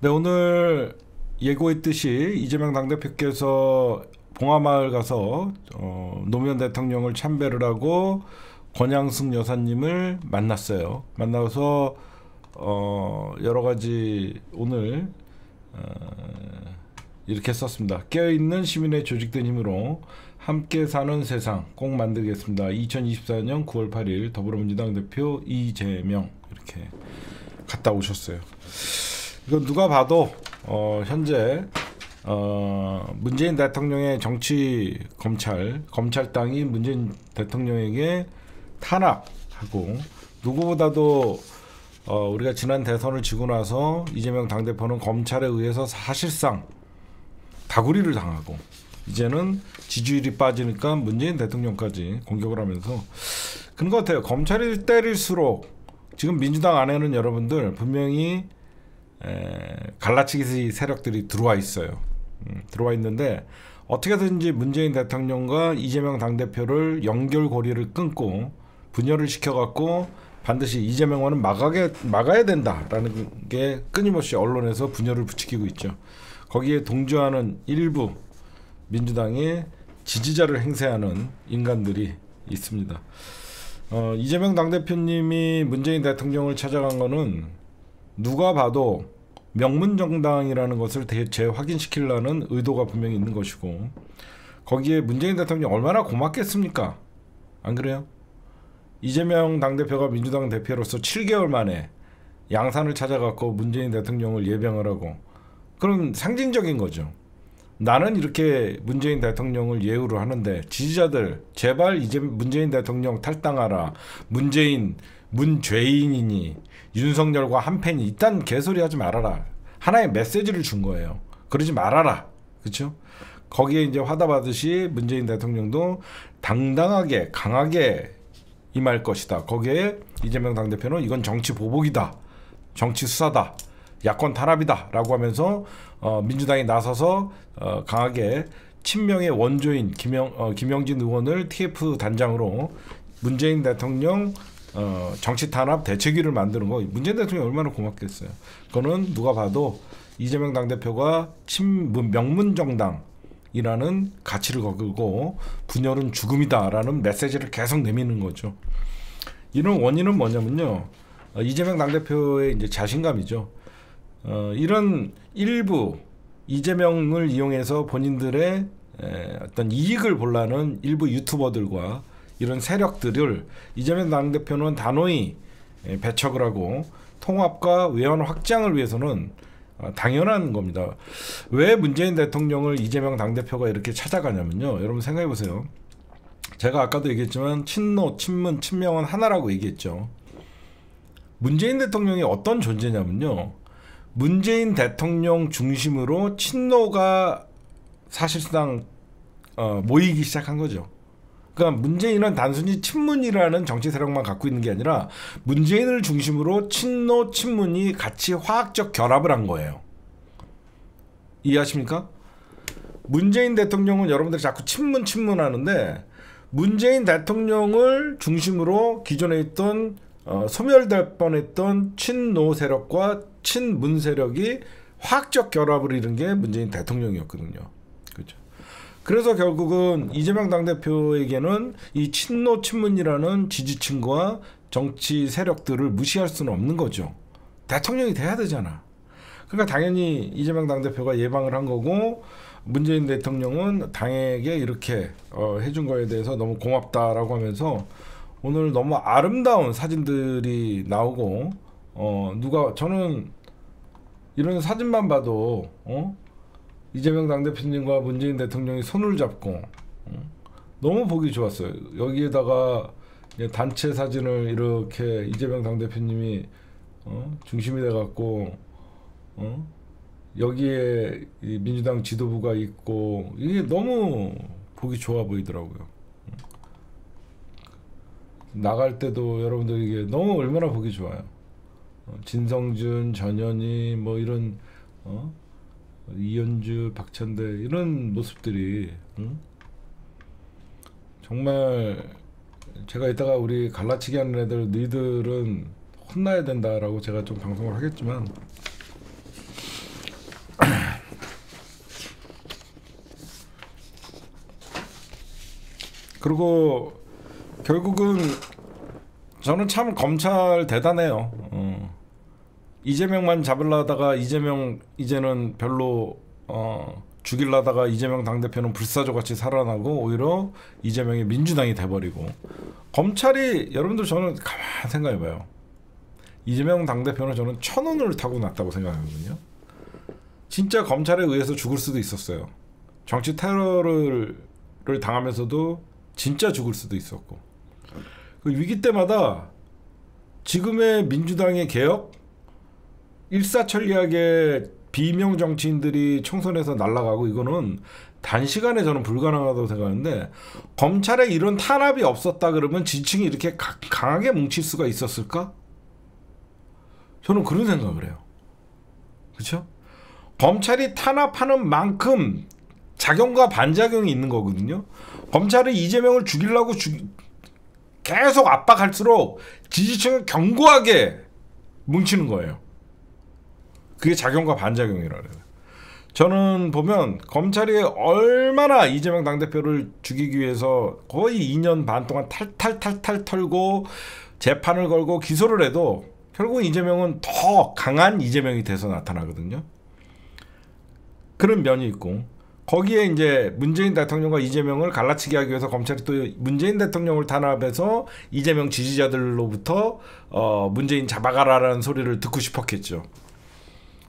네, 오늘 예고했듯이 이재명 당대표께서 봉화마을 가서 어, 노무현 대통령을 참배를 하고 권양숙 여사님을 만났어요. 만나서 어, 여러 가지 오늘 어, 이렇게 썼습니다. 깨어있는 시민의 조직된 힘으로 함께 사는 세상 꼭 만들겠습니다. 2024년 9월 8일 더불어민주당 대표 이재명 이렇게 갔다 오셨어요. 이건 누가 봐도 어, 현재 어, 문재인 대통령의 정치 검찰 검찰당이 문재인 대통령에게 탄압하고 누구보다도 어, 우리가 지난 대선을 지고 나서 이재명 당대표는 검찰에 의해서 사실상 다구리를 당하고 이제는 지지율이 빠지니까 문재인 대통령까지 공격을 하면서 그런 것 같아요. 검찰이 때릴수록 지금 민주당 안에는 여러분들 분명히 에, 갈라치기 세력들이 들어와 있어요. 음, 들어와 있는데 어떻게든지 문재인 대통령과 이재명 당대표를 연결고리를 끊고 분열을 시켜갖고 반드시 이재명과는 막아게, 막아야 된다라는 게 끊임없이 언론에서 분열을 부추기고 있죠. 거기에 동조하는 일부 민주당의 지지자를 행세하는 인간들이 있습니다. 어, 이재명 당대표님이 문재인 대통령을 찾아간 거는 누가 봐도 명문 정당이라는 것을 재확인시키려는 의도가 분명히 있는 것이고 거기에 문재인 대통령 얼마나 고맙겠습니까? 안 그래요? 이재명 당대표가 민주당 대표로서 7개월 만에 양산을 찾아갔고 문재인 대통령을 예병을 하고 그럼 상징적인 거죠. 나는 이렇게 문재인 대통령을 예우를 하는데 지지자들 제발 이제 문재인 대통령 탈당하라. 문재인 문죄인이니 윤석열과 한 팬이 일단 개소리 하지 말아라. 하나의 메시지를 준 거예요. 그러지 말아라. 그렇죠? 거기에 이제 화답하듯이 문재인 대통령도 당당하게 강하게 임할 것이다. 거기에 이재명 당대표는 이건 정치 보복이다. 정치 수사다. 야권 탄압이다라고 하면서 어, 민주당이 나서서 어, 강하게 친명의 원조인 김영, 어, 김영진 의원을 TF 단장으로 문재인 대통령 어, 정치 탄압 대책위를 만드는 거 문재인 대통령이 얼마나 고맙겠어요. 그거는 누가 봐도 이재명 당대표가 친문 명문 정당 이라는 가치를 거두고 분열은 죽음이다라는 메시지를 계속 내미는 거죠. 이런 원인은 뭐냐면요. 어, 이재명 당대표의 이제 자신감이죠. 어, 이런 일부 이재명을 이용해서 본인들의 에, 어떤 이익을 보려는 일부 유튜버들과 이런 세력들을 이재명 당대표는 단호히 배척을 하고 통합과 외연 확장을 위해서는 어, 당연한 겁니다. 왜 문재인 대통령을 이재명 당대표가 이렇게 찾아가냐면요. 여러분 생각해 보세요. 제가 아까도 얘기했지만 친노, 친문, 친명은 하나라고 얘기했죠. 문재인 대통령이 어떤 존재냐면요. 문재인 대통령 중심으로 친노가 사실상 어, 모이기 시작한 거죠. 그러니까 문재인은 단순히 친문이라는 정치 세력만 갖고 있는 게 아니라 문재인을 중심으로 친노 친문이 같이 화학적 결합을 한 거예요. 이해하십니까? 문재인 대통령은 여러분들이 자꾸 친문 친문 하는데 문재인 대통령을 중심으로 기존에 있던 어, 소멸될 뻔했던 친노 세력과 친문 세력이 화학적 결합을 이룬 게 문재인 대통령이었거든요. 그래서 결국은 이재명 당대표에게는 이 친노 친문이라는 지지층과 정치 세력들을 무시할 수는 없는 거죠. 대통령이 돼야 되잖아. 그러니까 당연히 이재명 당대표가 예방을 한 거고 문재인 대통령은 당에게 이렇게 어, 해준 거에 대해서 너무 고맙다라고 하면서 오늘 너무 아름다운 사진들이 나오고 어 누가 저는 이런 사진만 봐도 어 이재명 당대표님과 문재인 대통령이 손을 잡고 어? 너무 보기 좋았어요. 여기에다가 단체 사진을 이렇게 이재명 당대표님이 어? 중심이 돼 갖고 어? 여기에 민주당 지도부가 있고 이게 너무 보기 좋아 보이더라고요. 나갈 때도 여러분들 이게 너무 얼마나 보기 좋아요. 어, 진성준, 전현희 뭐 이런 어? 이현주, 박찬대 이런 모습들이 응? 정말 제가 이따가 우리 갈라치기 하는 애들 너희들은 혼나야 된다라고 제가 좀 방송을 하겠지만 그리고 결국은 저는 참 검찰 대단해요. 어. 이재명만 잡으려다가 이재명 이제는 별로 어, 죽일라다가 이재명 당대표는 불사조같이 살아나고 오히려 이재명이 민주당이 돼버리고 검찰이 여러분들 저는 가만 생각해봐요. 이재명 당대표는 저는 천운을 타고 났다고 생각하거든요. 진짜 검찰에 의해서 죽을 수도 있었어요. 정치 테러를 당하면서도 진짜 죽을 수도 있었고 그 위기 때마다 지금의 민주당의 개혁 일사천리하게 비명 정치인들이 총선에서 날아가고 이거는 단시간에 저는 불가능하다고 생각하는데 검찰에 이런 탄압이 없었다 그러면 지층이 이렇게 강하게 뭉칠 수가 있었을까? 저는 그런 생각을 해요. 그렇죠? 검찰이 탄압하는 만큼 작용과 반작용이 있는 거거든요. 검찰이 이재명을 죽이려고 죽 계속 압박할수록 지지층은 견고하게 뭉치는 거예요. 그게 작용과 반작용이라 그래요. 저는 보면 검찰이 얼마나 이재명 당대표를 죽이기 위해서 거의 2년 반 동안 탈탈탈탈 털고 재판을 걸고 기소를 해도 결국 이재명은 더 강한 이재명이 돼서 나타나거든요. 그런 면이 있고 거기에 이제 문재인 대통령과 이재명을 갈라치기 하기 위해서 검찰이 또 문재인 대통령을 탄압해서 이재명 지지자들로부터 어 문재인 잡아가라라는 소리를 듣고 싶었겠죠.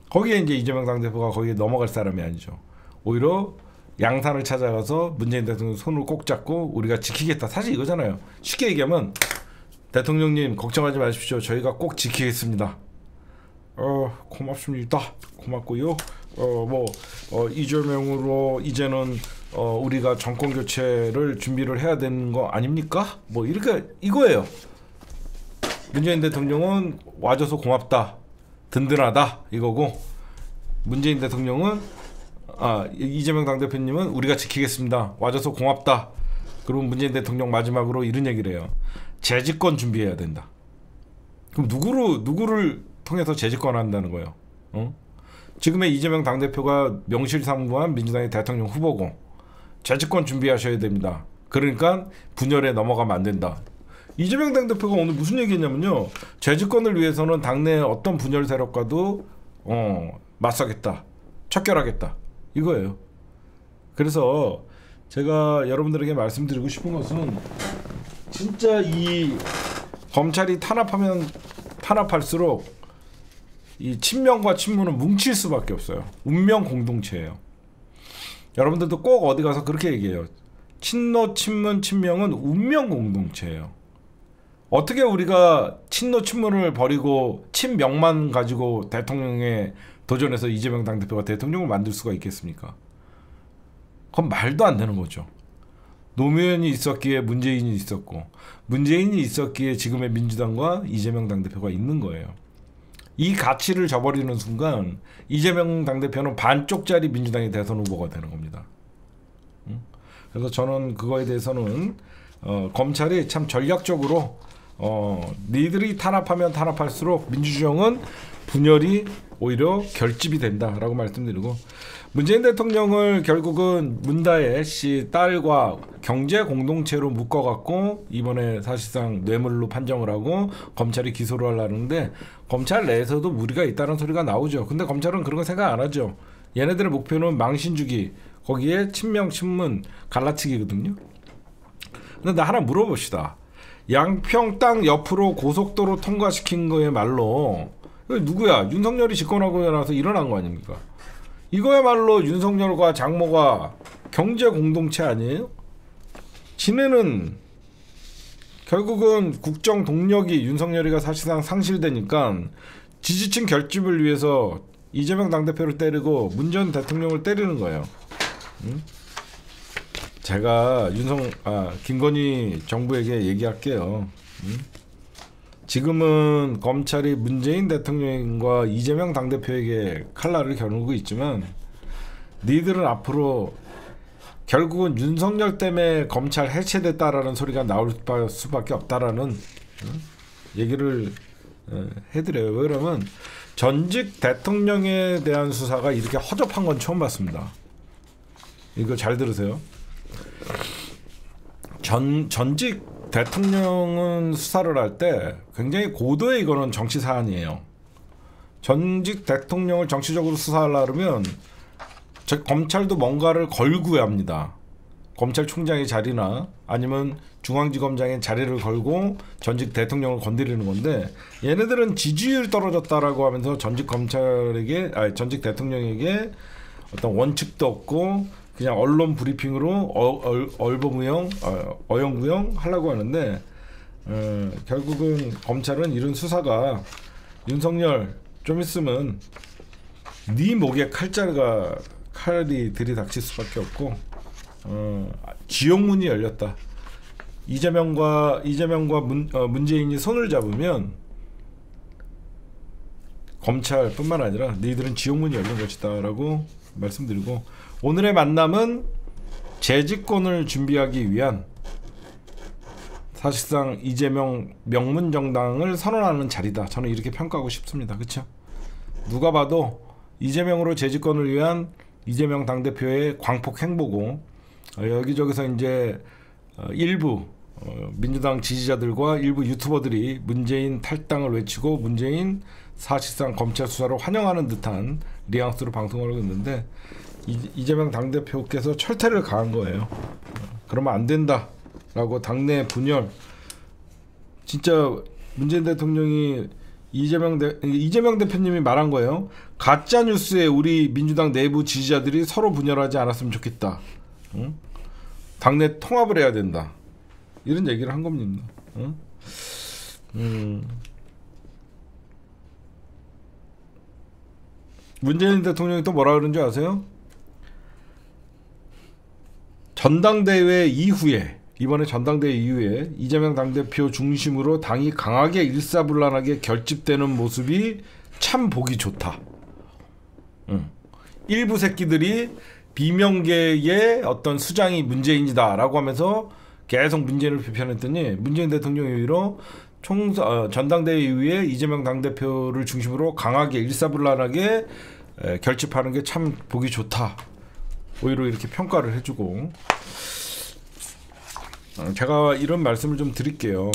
거기에 이제 이재명 당대표가 거기에 넘어갈 사람이 아니죠. 오히려 양산을 찾아가서 문재인 대통령 손을 꼭 잡고 우리가 지키겠다. 사실 이거잖아요. 쉽게 얘기하면 대통령님 걱정하지 마십시오. 저희가 꼭 지키겠습니다. 어 고맙습니다. 고맙고요. 어뭐 어, 이재명으로 이제는 어, 우리가 정권 교체를 준비를 해야 되는 거 아닙니까? 뭐 이렇게 이거예요. 문재인 대통령은 와줘서 고맙다. 든든하다 이거고 문재인 대통령은 아 이재명 당대표님은 우리가 지키겠습니다. 와줘서 고맙다. 그러면 문재인 대통령 마지막으로 이런 얘기를 해요. 재집권 준비해야 된다. 그럼 누구로 누구를 통해서 재집권 한다는 거예요. 어? 지금의 이재명 당대표가 명실상부한 민주당의 대통령 후보고 재집권 준비하셔야 됩니다. 그러니까 분열에 넘어가면 안 된다. 이재명 당대표가 오늘 무슨 얘기했냐면요. 재집권을 위해서는 당내 어떤 분열 세력과도 어, 맞서겠다. 척결하겠다. 이거예요. 그래서 제가 여러분들에게 말씀드리고 싶은 것은 진짜 이 검찰이 탄압하면 탄압할수록 이 친명과 친문은 뭉칠 수밖에 없어요. 운명 공동체예요. 여러분들도 꼭 어디 가서 그렇게 얘기해요. 친노, 친문, 친명은 운명 공동체예요. 어떻게 우리가 친노 친문을 버리고 친명만 가지고 대통령에 도전해서 이재명 당대표가 대통령을 만들 수가 있겠습니까? 그건 말도 안 되는 거죠. 노무현이 있었기에 문재인이 있었고 문재인이 있었기에 지금의 민주당과 이재명 당대표가 있는 거예요. 이 가치를 저버리는 순간 이재명 당대표는 반쪽짜리 민주당의 대선 후보가 되는 겁니다. 그래서 저는 그거에 대해서는 어, 검찰이 참 전략적으로 어, 니들이 탄압하면 탄압할수록 민주주의은 분열이 오히려 결집이 된다라고 말씀드리고 문재인 대통령을 결국은 문다혜 씨 딸과 경제 공동체로 묶어갖고 이번에 사실상 뇌물로 판정을 하고 검찰이 기소를 하려는데 검찰 내에서도 무리가 있다는 소리가 나오죠. 근데 검찰은 그런 거 생각 안 하죠. 얘네들의 목표는 망신주기 거기에 친명 친문 갈라치기거든요. 근데 나 하나 물어봅시다. 양평 땅 옆으로 고속도로 통과시킨 거에 말로 누구야 윤석열이 집권하고 나서 일어난 거 아닙니까? 이거야말로 윤석열과 장모가 경제 공동체 아니에요? 지네는 결국은 국정 동력이 윤석열이가 사실상 상실되니까 지지층 결집을 위해서 이재명 당대표를 때리고 문 전 대통령을 때리는 거예요. 응? 제가 윤석 아 김건희 정부에게 얘기할게요. 응? 지금은 검찰이 문재인 대통령과 이재명 당대표에게 칼날을 겨누고 있지만 니들은 앞으로 결국은 윤석열 때문에 검찰 해체됐다라는 소리가 나올 수밖에 없다라는 얘기를 어, 해드려요. 왜냐면 전직 대통령에 대한 수사가 이렇게 허접한 건 처음 봤습니다. 이거 잘 들으세요. 전 전직 대통령은 수사를 할 때 굉장히 고도의 이거는 정치 사안이에요. 전직 대통령을 정치적으로 수사하려면 검찰도 뭔가를 걸고 합니다. 검찰총장의 자리나 아니면 중앙지검장의 자리를 걸고 전직 대통령을 건드리는 건데 얘네들은 지지율 떨어졌다라고 하면서 전직 검찰에게 아니 전직 대통령에게 어떤 원칙도 없고 그냥 언론 브리핑으로 어, 얼, 얼버무영 어, 어영부영 하려고 하는데 어, 결국은 검찰은 이런 수사가 윤석열 좀 있으면 네 목에 칼자루가 칼이 들이닥칠 수밖에 없고 어, 지옥문이 열렸다. 이재명과 이재명과 문, 어, 문재인이 손을 잡으면 검찰뿐만 아니라 너희들은 지옥문이 열린 것이다라고 말씀드리고 오늘의 만남은 재집권을 준비하기 위한 사실상 이재명 명문 정당을 선언하는 자리다. 저는 이렇게 평가하고 싶습니다. 그렇죠? 누가 봐도 이재명으로 재집권을 위한 이재명 당대표의 광폭 행보고 어, 여기저기서 이제 어, 일부 어, 민주당 지지자들과 일부 유튜버들이 문재인 탈당을 외치고 문재인 사실상 검찰 수사를 환영하는 듯한 뉘앙스로 방송을 있는데 이재명 당대표께서 철퇴를 가한 거예요. 그러면 안 된다라고 당내 분열 진짜 문재인 대통령이 이재명 대 이재명 대표님이 말한 거예요. 가짜 뉴스에 우리 민주당 내부 지지자들이 서로 분열하지 않았으면 좋겠다. 응? 당내 통합을 해야 된다. 이런 얘기를 한 겁니다. 응? 음. 문재인 대통령이 또 뭐라 그런지 아세요? 전당대회 이후에 이번에 전당대회 이후에 이재명 당대표 중심으로 당이 강하게 일사불란하게 결집되는 모습이 참 보기 좋다. 응. 일부 새끼들이 비명계의 어떤 수장이 문재인이다라고 하면서 계속 문재인을 비판했더니 문재인 대통령이 오히려 총 어, 전당대회 이후에 이재명 당대표를 중심으로 강하게 일사불란하게 에, 결집하는 게 참 보기 좋다. 오히려 이렇게 평가를 해주고 어, 제가 이런 말씀을 좀 드릴게요.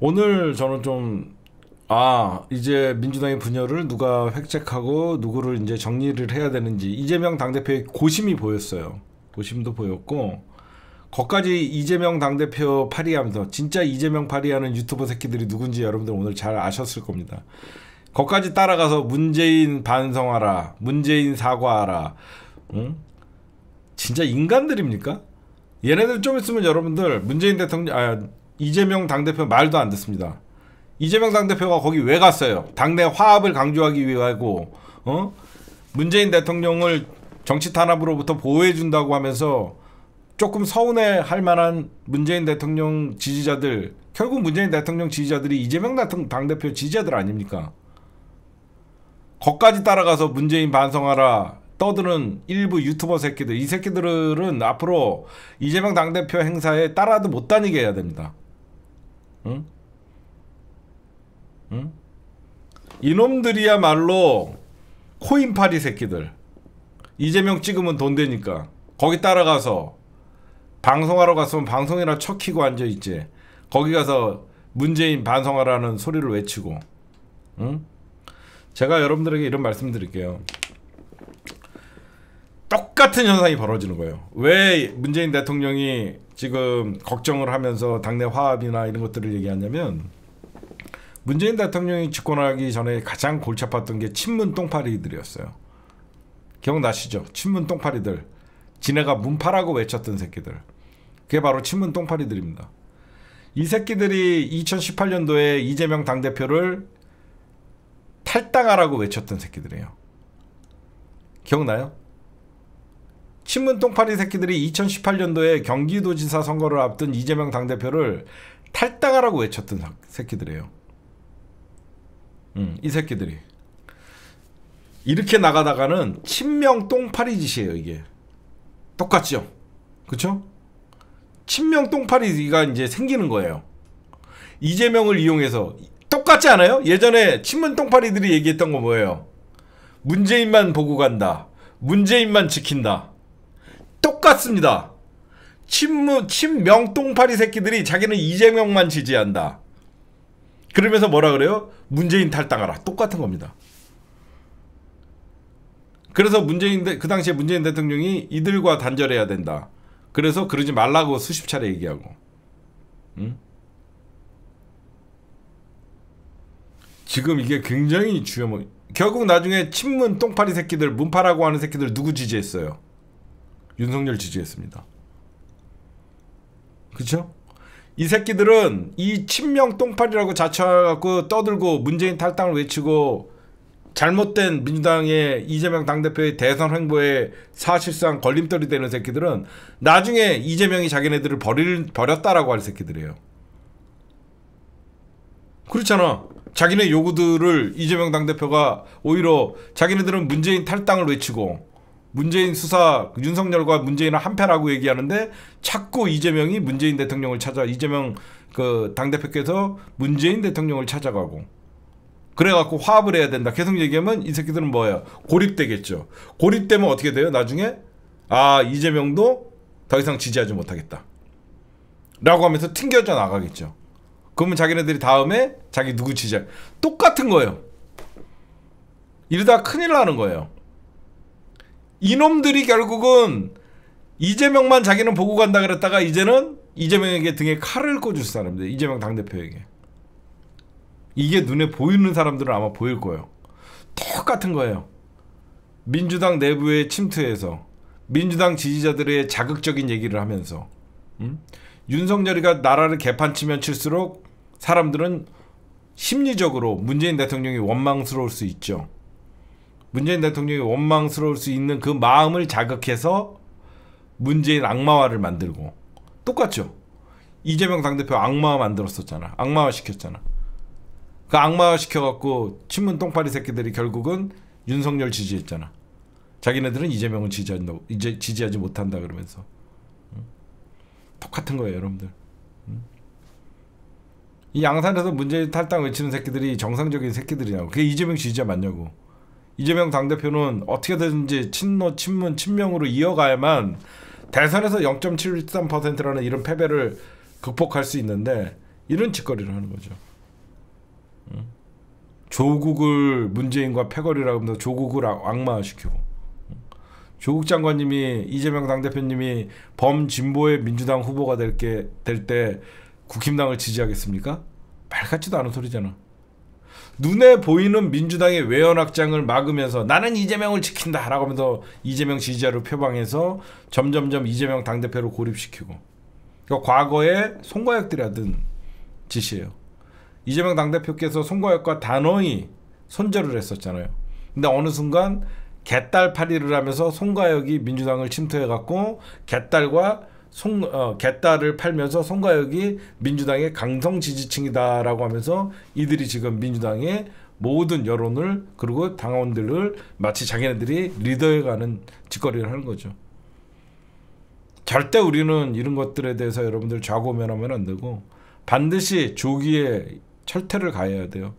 오늘 저는 좀 아, 이제 민주당의 분열을 누가 획책하고 누구를 이제 정리를 해야 되는지 이재명 당대표의 고심이 보였어요. 고심도 보였고 거까지 이재명 당대표 파리하면서 진짜 이재명 파리하는 유튜버 새끼들이 누군지 여러분들 오늘 잘 아셨을 겁니다. 거까지 따라가서 문재인 반성하라, 문재인 사과하라, 응? 진짜 인간들입니까? 얘네들 좀 있으면 여러분들 문재인 대통령, 아, 이재명 당 대표 말도 안 듣습니다. 이재명 당 대표가 거기 왜 갔어요? 당내 화합을 강조하기 위해 가고, 어? 문재인 대통령을 정치 탄압으로부터 보호해 준다고 하면서 조금 서운해 할 만한 문재인 대통령 지지자들, 결국 문재인 대통령 지지자들이 이재명 당대표 지지자들 아닙니까? 거까지 따라가서 문재인 반성하라 떠드는 일부 유튜버 새끼들 이 새끼들은 앞으로 이재명 당대표 행사에 따라도 못 다니게 해야 됩니다. 응? 응? 이놈들이야말로 코인파리 새끼들. 이재명 찍으면 돈 되니까 거기 따라가서 방송하러 갔으면 방송이나 척키고 앉아있지. 거기 가서 문재인 반성하라는 소리를 외치고. 응? 제가 여러분들에게 이런 말씀 드릴게요. 똑같은 현상이 벌어지는 거예요. 왜 문재인 대통령이 지금 걱정을 하면서 당내 화합이나 이런 것들을 얘기하냐면 문재인 대통령이 집권하기 전에 가장 골치 아팠던 게 친문 똥파리들이었어요. 기억나시죠? 친문 똥파리들. 지네가 문파라고 외쳤던 새끼들. 그게 바로 친문 똥파리들입니다. 이 새끼들이 2018년도에 이재명 당대표를 탈당하라고 외쳤던 새끼들이에요. 기억나요? 친문 똥파리 새끼들이 2018년도에 경기도지사 선거를 앞둔 이재명 당대표를 탈당하라고 외쳤던 새끼들이에요. 음, 이 새끼들이 이렇게 나가다가는 친명 똥파리 짓이에요 이게 똑같죠 그쵸 친명 똥파리가 이제 생기는 거예요 이재명을 이용해서 똑같지 않아요 예전에 친문 똥파리들이 얘기했던 거 뭐예요 문재인만 보고 간다 문재인만 지킨다 똑같습니다 친무 친명 똥파리 새끼들이 자기는 이재명만 지지한다. 그러면서 뭐라 그래요? 문재인 탈당하라. 똑같은 겁니다. 그래서 문재인 대, 그 당시에 문재인 대통령이 이들과 단절해야 된다. 그래서 그러지 말라고 수십 차례 얘기하고. 응? 지금 이게 굉장히 주요 뭐 결국 나중에 친문 똥파리 새끼들 문파라고 하는 새끼들 누구 지지했어요? 윤석열 지지했습니다. 그렇죠? 이 새끼들은 이 친명 똥파리라고 자처해갖고 떠들고 문재인 탈당을 외치고 잘못된 민주당의 이재명 당대표의 대선 행보에 사실상 걸림돌이 되는 새끼들은 나중에 이재명이 자기네들을 버릴, 버렸다라고 할 새끼들이에요. 그렇잖아. 자기네 요구들을 이재명 당대표가 오히려 자기네들은 문재인 탈당을 외치고 문재인 수사 윤석열과 문재인을 한패라고 얘기하는데 자꾸 이재명이 문재인 대통령을 찾아 이재명 그 당대표께서 문재인 대통령을 찾아가고 그래갖고 화합을 해야 된다. 계속 얘기하면 이 새끼들은 뭐예요? 고립되겠죠. 고립되면 어떻게 돼요? 나중에 아 이재명도 더 이상 지지하지 못하겠다. 라고 하면서 튕겨져 나가겠죠. 그러면 자기네들이 다음에 자기 누구 지지할 똑같은 거예요. 이러다 큰일 나는 거예요. 이놈들이 결국은 이재명만 자기는 보고 간다 그랬다가 이제는 이재명에게 등에 칼을 꽂을 사람들 이재명 당대표에게 이게 눈에 보이는 사람들은 아마 보일 거예요 똑같은 거예요 민주당 내부에 침투해서 민주당 지지자들의 자극적인 얘기를 하면서 음? 윤석열이가 나라를 개판치면 칠수록 사람들은 심리적으로 문재인 대통령이 원망스러울 수 있죠 문재인 대통령이 원망스러울 수 있는 그 마음을 자극해서 문재인 악마화를 만들고 똑같죠. 이재명 당대표 악마화 만들었었잖아. 악마화 시켰잖아. 그 악마화 시켜갖고 친문 똥파리 새끼들이 결국은 윤석열 지지했잖아. 자기네들은 이재명을 지지한다, 이제 지지하지 못한다 그러면서 똑같은 거예요, 여러분들. 이 양산에서 문재인 탈당 외치는 새끼들이 정상적인 새끼들이냐고. 그게 이재명 지지자 맞냐고. 이재명 당대표는 어떻게든지 친노, 친문, 친명으로 이어가야만 대선에서 0.73%라는 이런 패배를 극복할 수 있는데 이런 짓거리를 하는 거죠. 조국을 문재인과 패거리라고 하면서 조국을 악마시키고 조국 장관님이 이재명 당대표님이 범진보의 민주당 후보가 될 게 될 때 국힘당을 지지하겠습니까? 말 같지도 않은 소리잖아. 눈에 보이는 민주당의 외연 확장을 막으면서 나는 이재명을 지킨다 라고 하면서 이재명 지지자를 표방해서 점점점 이재명 당대표로 고립시키고 그러니까 과거에 송과혁들이 하던 짓이에요. 이재명 당대표께서 송과혁과 단호히 손절을 했었잖아요. 근데 어느 순간 개딸 파리를 하면서 송과혁이 민주당을 침투해갖고 개딸과 송, 어, 개딸을 팔면서 송가혁이 민주당의 강성 지지층이다라고 하면서 이들이 지금 민주당의 모든 여론을 그리고 당원들을 마치 자기네들이 리더해가는 짓거리를 하는 거죠. 절대 우리는 이런 것들에 대해서 여러분들 좌고면하면 안 되고 반드시 조기에 철퇴를 가해야 돼요.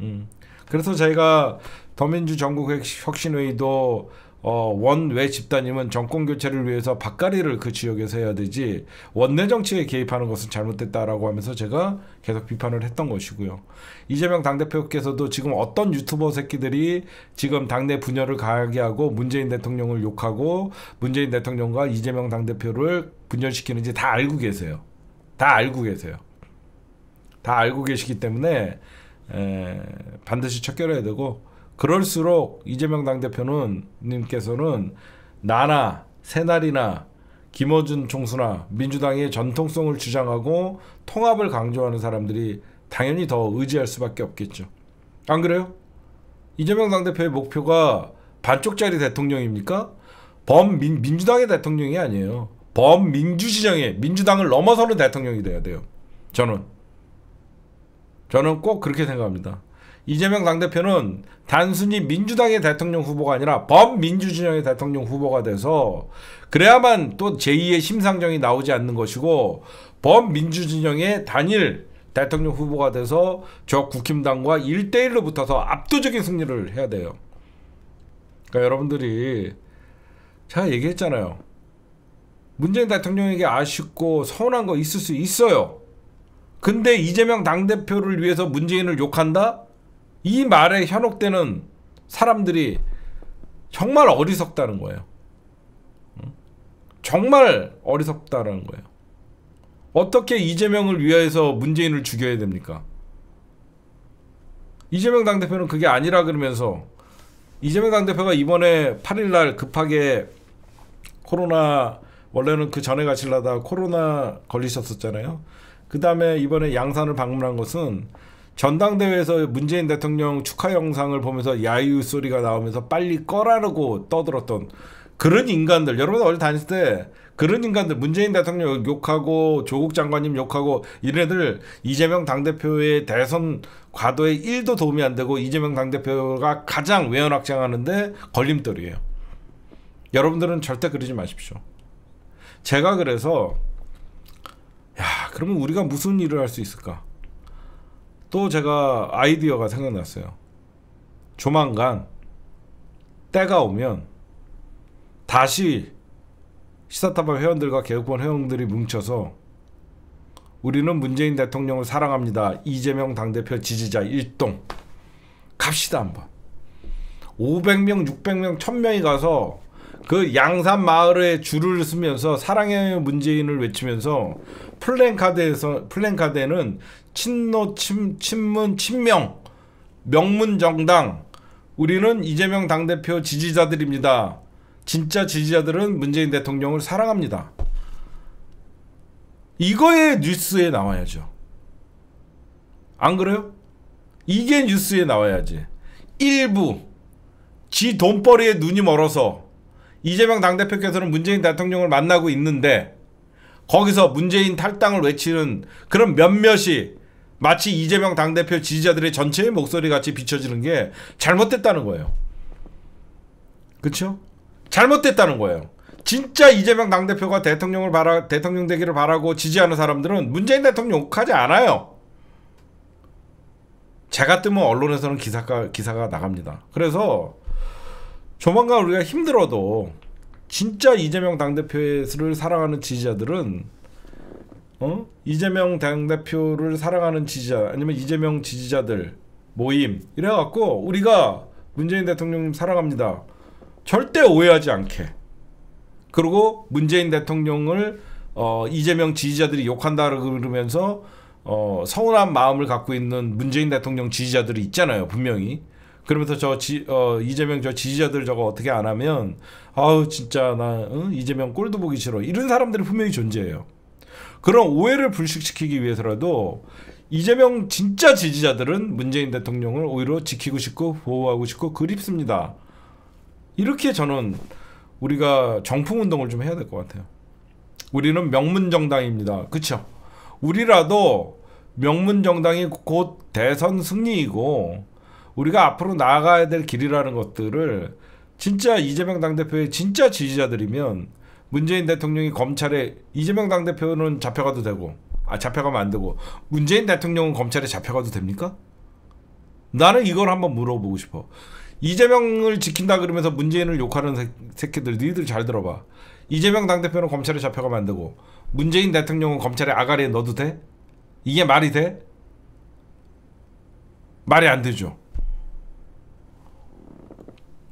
음. 그래서 저희가 더민주 전국 혁신회의도 어, 원외 집단이면 정권 교체를 위해서 박가리를 그 지역에서 해야 되지 원내 정치에 개입하는 것은 잘못됐다라고 하면서 제가 계속 비판을 했던 것이고요. 이재명 당대표께서도 지금 어떤 유튜버 새끼들이 지금 당내 분열을 가하게 하고 문재인 대통령을 욕하고 문재인 대통령과 이재명 당대표를 분열시키는지 다 알고 계세요. 다 알고 계세요. 다 알고 계시기 때문에 에, 반드시 척결해야 되고 그럴수록 이재명 당대표는 님께서는 나나 새날이나 김어준 총수나 민주당의 전통성을 주장하고 통합을 강조하는 사람들이 당연히 더 의지할 수밖에 없겠죠. 안 그래요? 이재명 당대표의 목표가 반쪽짜리 대통령입니까? 범민 민주당의 대통령이 아니에요. 범민주 진영의 민주당을 넘어서는 대통령이 돼야 돼요. 저는 저는 꼭 그렇게 생각합니다. 이재명 당대표는 단순히 민주당의 대통령 후보가 아니라 범민주 진영의 대통령 후보가 돼서 그래야만 또 제2의 심상정이 나오지 않는 것이고 범민주 진영의 단일 대통령 후보가 돼서 저 국힘당과 1대1로 붙어서 압도적인 승리를 해야 돼요. 그러니까 여러분들이 제가 얘기했잖아요. 문재인 대통령에게 아쉽고 서운한 거 있을 수 있어요. 근데 이재명 당대표를 위해서 문재인을 욕한다? 이 말에 현혹되는 사람들이 정말 어리석다는 거예요. 정말 어리석다는 거예요. 어떻게 이재명을 위해서 문재인을 죽여야 됩니까? 이재명 당대표는 그게 아니라 그러면서 이재명 당대표가 이번에 8일날 급하게 코로나 원래는 그 전에 가실라다 코로나 걸리셨었잖아요. 그 다음에 이번에 양산을 방문한 것은 전당대회에서 문재인 대통령 축하 영상을 보면서 야유 소리가 나오면서 빨리 꺼라고 떠들었던 그런 인간들 여러분 어디 다닐 때 그런 인간들 문재인 대통령 욕하고 조국 장관님 욕하고 이래들 이재명 당대표의 대선 과도에 1도 도움이 안 되고 이재명 당대표가 가장 외연 확장하는데 걸림돌이에요. 여러분들은 절대 그러지 마십시오. 제가 그래서 야 그러면 우리가 무슨 일을 할 수 있을까? 또 제가 아이디어가 생각났어요. 조만간 때가 오면 다시 시사타파 회원들과 개혁본 회원들이 뭉쳐서 우리는 문재인 대통령을 사랑합니다. 이재명 당대표 지지자 일동 갑시다 한번. 500명, 600명, 1000명이 가서 그 양산 마을에 줄을 쓰면서 사랑해요 문재인을 외치면서 플랜카드에서 플랜카드에는 친노 친, 친문 친명 명문 정당 우리는 이재명 당대표 지지자들입니다. 진짜 지지자들은 문재인 대통령을 사랑합니다. 이거에 뉴스에 나와야죠. 안 그래요? 이게 뉴스에 나와야지. 일부 지 돈벌이에 눈이 멀어서 이재명 당대표께서는 문재인 대통령을 만나고 있는데 거기서 문재인 탈당을 외치는 그런 몇몇이 마치 이재명 당대표 지지자들의 전체의 목소리 같이 비춰지는 게 잘못됐다는 거예요. 그렇죠? 잘못됐다는 거예요. 진짜 이재명 당대표가 대통령을 바라 대통령 되기를 바라고 지지하는 사람들은 문재인 대통령 욕하지 않아요. 제가 뜨면 언론에서는 기사가 기사가 나갑니다. 그래서 조만간 우리가 힘들어도 진짜 이재명 당대표를 사랑하는 지지자들은 어? 이재명 당대표를 사랑하는 지지자 아니면 이재명 지지자들 모임 이래갖고 우리가 문재인 대통령님 사랑합니다. 절대 오해하지 않게. 그리고 문재인 대통령을 어, 이재명 지지자들이 욕한다 그러면서 어, 서운한 마음을 갖고 있는 문재인 대통령 지지자들이 있잖아요, 분명히. 그러면서 저 지, 어, 이재명 저 지지자들 저거 어떻게 안 하면 아우 진짜 나 어? 이재명 꼴도 보기 싫어 이런 사람들이 분명히 존재해요. 그런 오해를 불식시키기 위해서라도 이재명 진짜 지지자들은 문재인 대통령을 오히려 지키고 싶고 보호하고 싶고 그립습니다. 이렇게 저는 우리가 정풍 운동을 좀 해야 될 것 같아요. 우리는 명문 정당입니다. 그렇죠? 우리라도 명문 정당이 곧 대선 승리이고 우리가 앞으로 나아가야 될 길이라는 것들을 진짜 이재명 당대표의 진짜 지지자들이면 문재인 대통령이 검찰에 이재명 당대표는 잡혀가도 되고 아 잡혀가면 안 되고 문재인 대통령은 검찰에 잡혀가도 됩니까? 나는 이걸 한번 물어보고 싶어. 이재명을 지킨다 그러면서 문재인을 욕하는 새끼들 니들 잘 들어봐. 이재명 당대표는 검찰에 잡혀가면 안 되고 문재인 대통령은 검찰에 아가리에 넣어도 돼? 이게 말이 돼? 말이 안 되죠.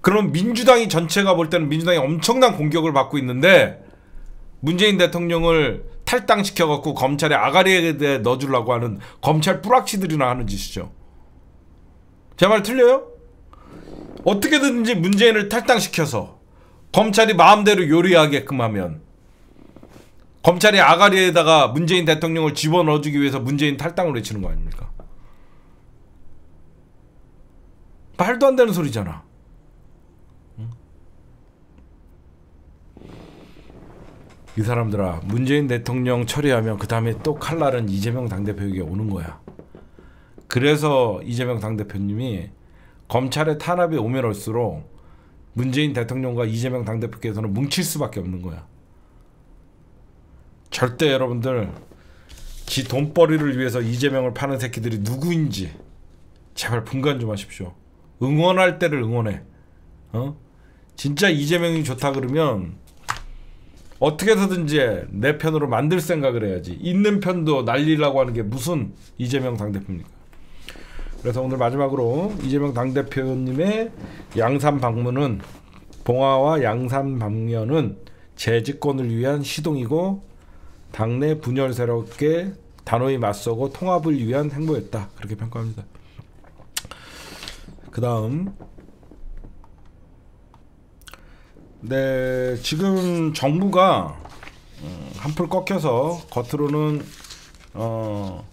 그럼 민주당이 전체가 볼 때는 민주당이 엄청난 공격을 받고 있는데 문재인 대통령을 탈당시켜 갖고 검찰에 아가리에 대해 넣어주려고 하는 검찰 뿌락치들이나 하는 짓이죠. 제 말 틀려요? 어떻게든지 문재인을 탈당시켜서 검찰이 마음대로 요리하게끔 하면 검찰이 아가리에다가 문재인 대통령을 집어넣어주기 위해서 문재인 탈당을 외치는 거 아닙니까? 말도 안 되는 소리잖아. 이 사람들아 문재인 대통령 처리하면 그 다음에 또 칼날은 이재명 당대표에게 오는 거야. 그래서 이재명 당대표님이 검찰의 탄압이 오면 올수록 문재인 대통령과 이재명 당대표께서는 뭉칠 수밖에 없는 거야. 절대 여러분들 지 돈벌이를 위해서 이재명을 파는 새끼들이 누구인지 제발 분간 좀 하십시오. 응원할 때를 응원해. 어? 진짜 이재명이 좋다 그러면 어떻게 해서든지 내 편으로 만들 생각을 해야지. 있는 편도 날리려고 하는 게 무슨 이재명 당대표입니까? 그래서 오늘 마지막으로 이재명 당대표님의 양산 방문은 봉화와 양산 방면은 재집권을 위한 시동이고 당내 분열 세력에 단호히 맞서고 통합을 위한 행보였다. 그렇게 평가합니다. 그 다음 네 지금 정부가 음, 한풀 꺾여서 겉으로는 어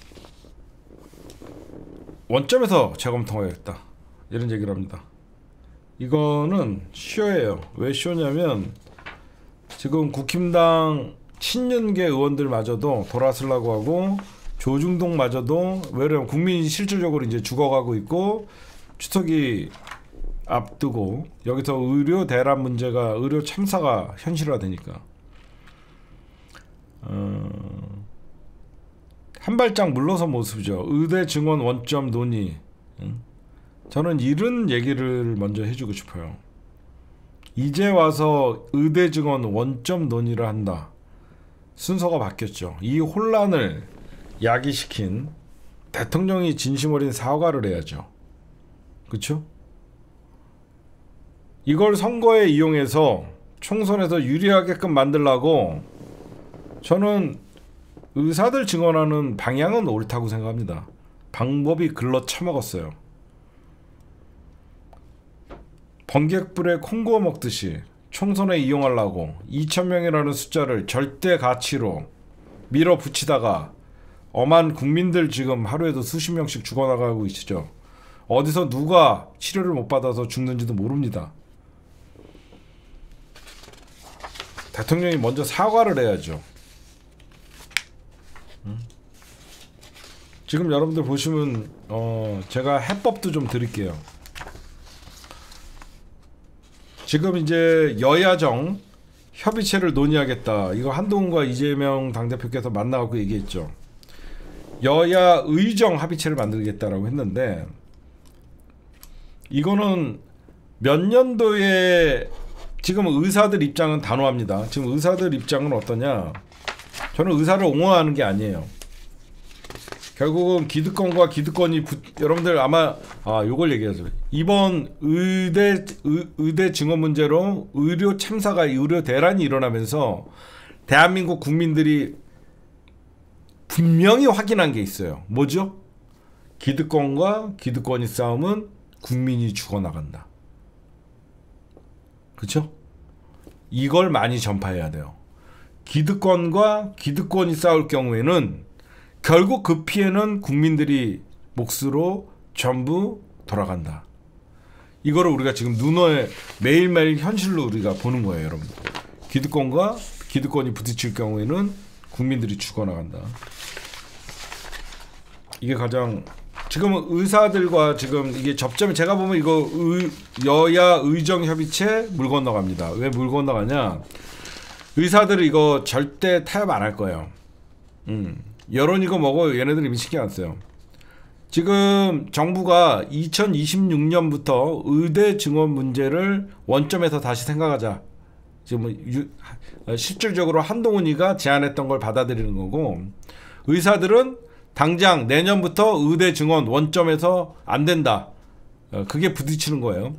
원점에서 재검토하겠다 이런 얘기를 합니다. 이거는 쇼예요. 왜 쇼냐면 지금 국힘당 친윤계 의원들마저도 돌아서려고 하고 조중동마저도 왜냐면 국민이 실질적으로 이제 죽어가고 있고 추석이 앞두고 여기서 의료 대란 문제가 의료 참사가 현실화되니까 어, 한 발짝 물러서 모습이죠. 의대 증원 원점 논의. 응? 저는 이런 얘기를 먼저 해주고 싶어요. 이제 와서 의대 증원 원점 논의를 한다. 순서가 바뀌었죠. 이 혼란을 야기시킨 대통령이 진심 어린 사과를 해야죠. 그렇죠? 이걸 선거에 이용해서 총선에서 유리하게끔 만들라고 저는 의사들 증언하는 방향은 옳다고 생각합니다. 방법이 글러 처먹었어요. 번개불에 콩 구워 먹듯이 총선에 이용하려고 2천명이라는 숫자를 절대 가치로 밀어붙이다가 엄한 국민들 지금 하루에도 수십 명씩 죽어나가고 있죠. 어디서 누가 치료를 못 받아서 죽는지도 모릅니다. 대통령이 먼저 사과를 해야죠. 지금 여러분들 보시면 어 제가 해법도 좀 드릴게요. 지금 이제 여야정 협의체를 논의하겠다. 이거 한동훈과 이재명 당대표께서 만나고 얘기했죠. 여야 의정 합의체를 만들겠다라고 했는데 이거는 몇 년도에 지금 의사들 입장은 단호합니다. 지금 의사들 입장은 어떠냐? 저는 의사를 옹호하는 게 아니에요. 결국은 기득권과 기득권이 부, 여러분들 아마 아 요걸 얘기하죠. 이번 의대 의, 의대 증원 문제로 의료 참사가 의료 대란이 일어나면서 대한민국 국민들이 분명히 확인한 게 있어요. 뭐죠? 기득권과 기득권이 싸움은 국민이 죽어나간다. 그렇죠? 이걸 많이 전파해야 돼요. 기득권과 기득권이 싸울 경우에는 결국 그 피해는 국민들이 몫으로 전부 돌아간다. 이거를 우리가 지금 눈에 매일매일 현실로 우리가 보는 거예요, 여러분. 기득권과 기득권이 부딪힐 경우에는 국민들이 죽어나간다. 이게 가장 지금 의사들과 지금 이게 접점이 제가 보면 이거 의, 여야 의정 협의체 물 건너갑니다. 왜 물 건너가냐? 의사들 이거 절대 타협 안 할 거예요. 음. 여론 이거 먹어 얘네들 이 미치게 안 써요. 지금 정부가 2026년부터 의대 증원 문제를 원점에서 다시 생각하자. 지금 유, 실질적으로 한동훈이가 제안했던 걸 받아들이는 거고 의사들은 당장 내년부터 의대 증원 원점에서 안 된다. 어, 그게 부딪히는 거예요.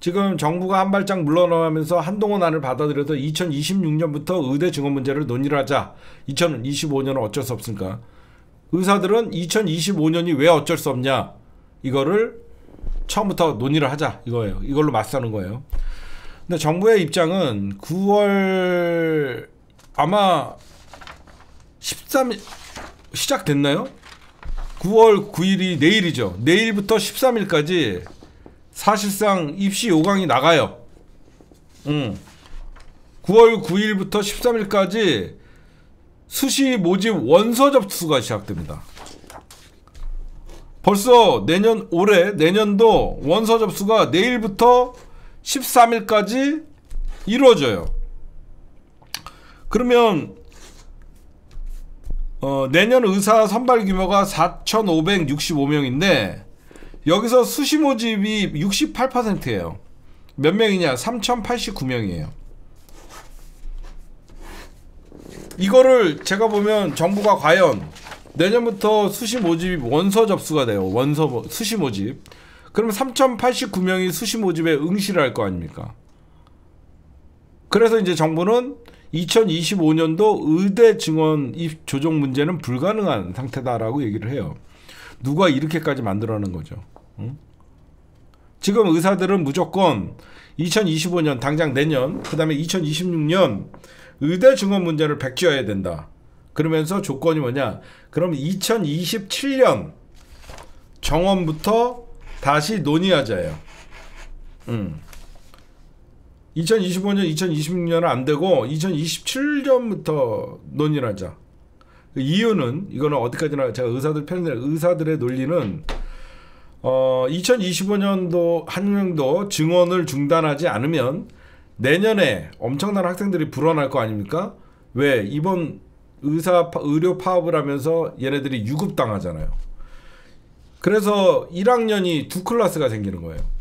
지금 정부가 한 발짝 물러나면서 한동훈 안을 받아들여서 2026년부터 의대 증원 문제를 논의를 하자. 2025년은 어쩔 수 없으니까. 의사들은 2025년이 왜 어쩔 수 없냐. 이거를 처음부터 논의를 하자. 이거예요. 이걸로 맞서는 거예요. 근데 정부의 입장은 9월 아마 13일 시작됐나요? 9월 9일이 내일이죠. 내일부터 13일까지 사실상 입시 요강이 나가요. 음. 9월 9일부터 13일까지 수시 모집 원서 접수가 시작됩니다. 벌써 내년 올해 내년도 원서 접수가 내일부터 13일까지 이루어져요. 그러면 어, 내년 의사 선발 규모가 4,565명인데 여기서 수시 모집이 68%예요. 몇 명이냐? 3,089명이에요. 이거를 제가 보면 정부가 과연 내년부터 수시 모집 원서 접수가 돼요. 원서 수시 모집. 그러면 3,089명이 수시 모집에 응시를 할 거 아닙니까? 그래서 이제 정부는 2025년도 의대 증원 입 조정 문제는 불가능한 상태다라고 얘기를 해요. 누가 이렇게까지 만들어낸 거죠. 응? 지금 의사들은 무조건 2025년 당장 내년 그다음에 2026년 의대 증원 문제를 백지화해야 된다. 그러면서 조건이 뭐냐? 그럼 2027년 정원부터 다시 논의하자예요. 음. 2025년, 2026년은 안 되고 2027년부터 논의를 하자. 이유는 이거는 어디까지나 제가 의사들 편에 의사들의 논리는 어 2025년도 한명도 증원을 중단하지 않으면 내년에 엄청난 학생들이 불어날 거 아닙니까? 왜 이번 의사 의료 파업을 하면서 얘네들이 유급 당하잖아요. 그래서 1학년이 두 클래스가 생기는 거예요.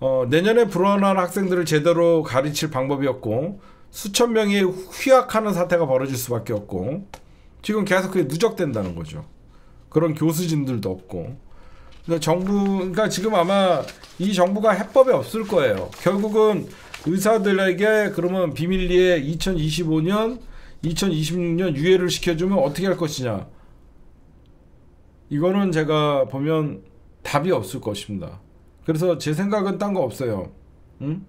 어, 내년에 불어난 학생들을 제대로 가르칠 방법이 없고 수천 명이 휴학하는 사태가 벌어질 수밖에 없고 지금 계속 그게 누적된다는 거죠. 그런 교수진들도 없고 그러니까 정부 그러니까 지금 아마 이 정부가 해법이 없을 거예요. 결국은 의사들에게 그러면 비밀리에 2025년, 2026년 유예를 시켜주면 어떻게 할 것이냐. 이거는 제가 보면 답이 없을 것입니다. 그래서 제 생각은 딴 거 없어요. 응?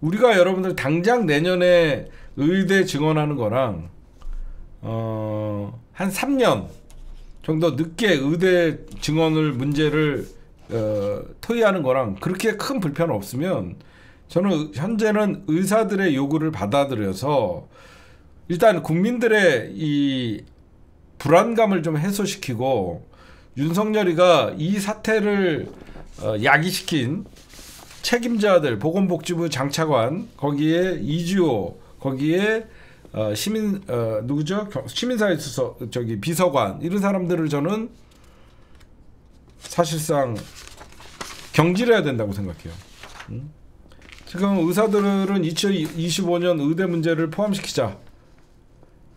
우리가 여러분들 당장 내년에 의대 증원하는 거랑 어, 한 3년 정도 늦게 의대 증원을 문제를 어, 토의하는 거랑 그렇게 큰 불편 없으면 저는 현재는 의사들의 요구를 받아들여서 일단 국민들의 이 불안감을 좀 해소시키고 윤석열이가 이 사태를 어, 야기시킨 책임자들 보건복지부 장차관 거기에 이주호 거기에 어, 시민 어, 누구죠? 시민사회 수석 저기 비서관 이런 사람들을 저는 사실상 경질해야 된다고 생각해요. 음? 지금 의사들은 2025년 의대 문제를 포함시키자.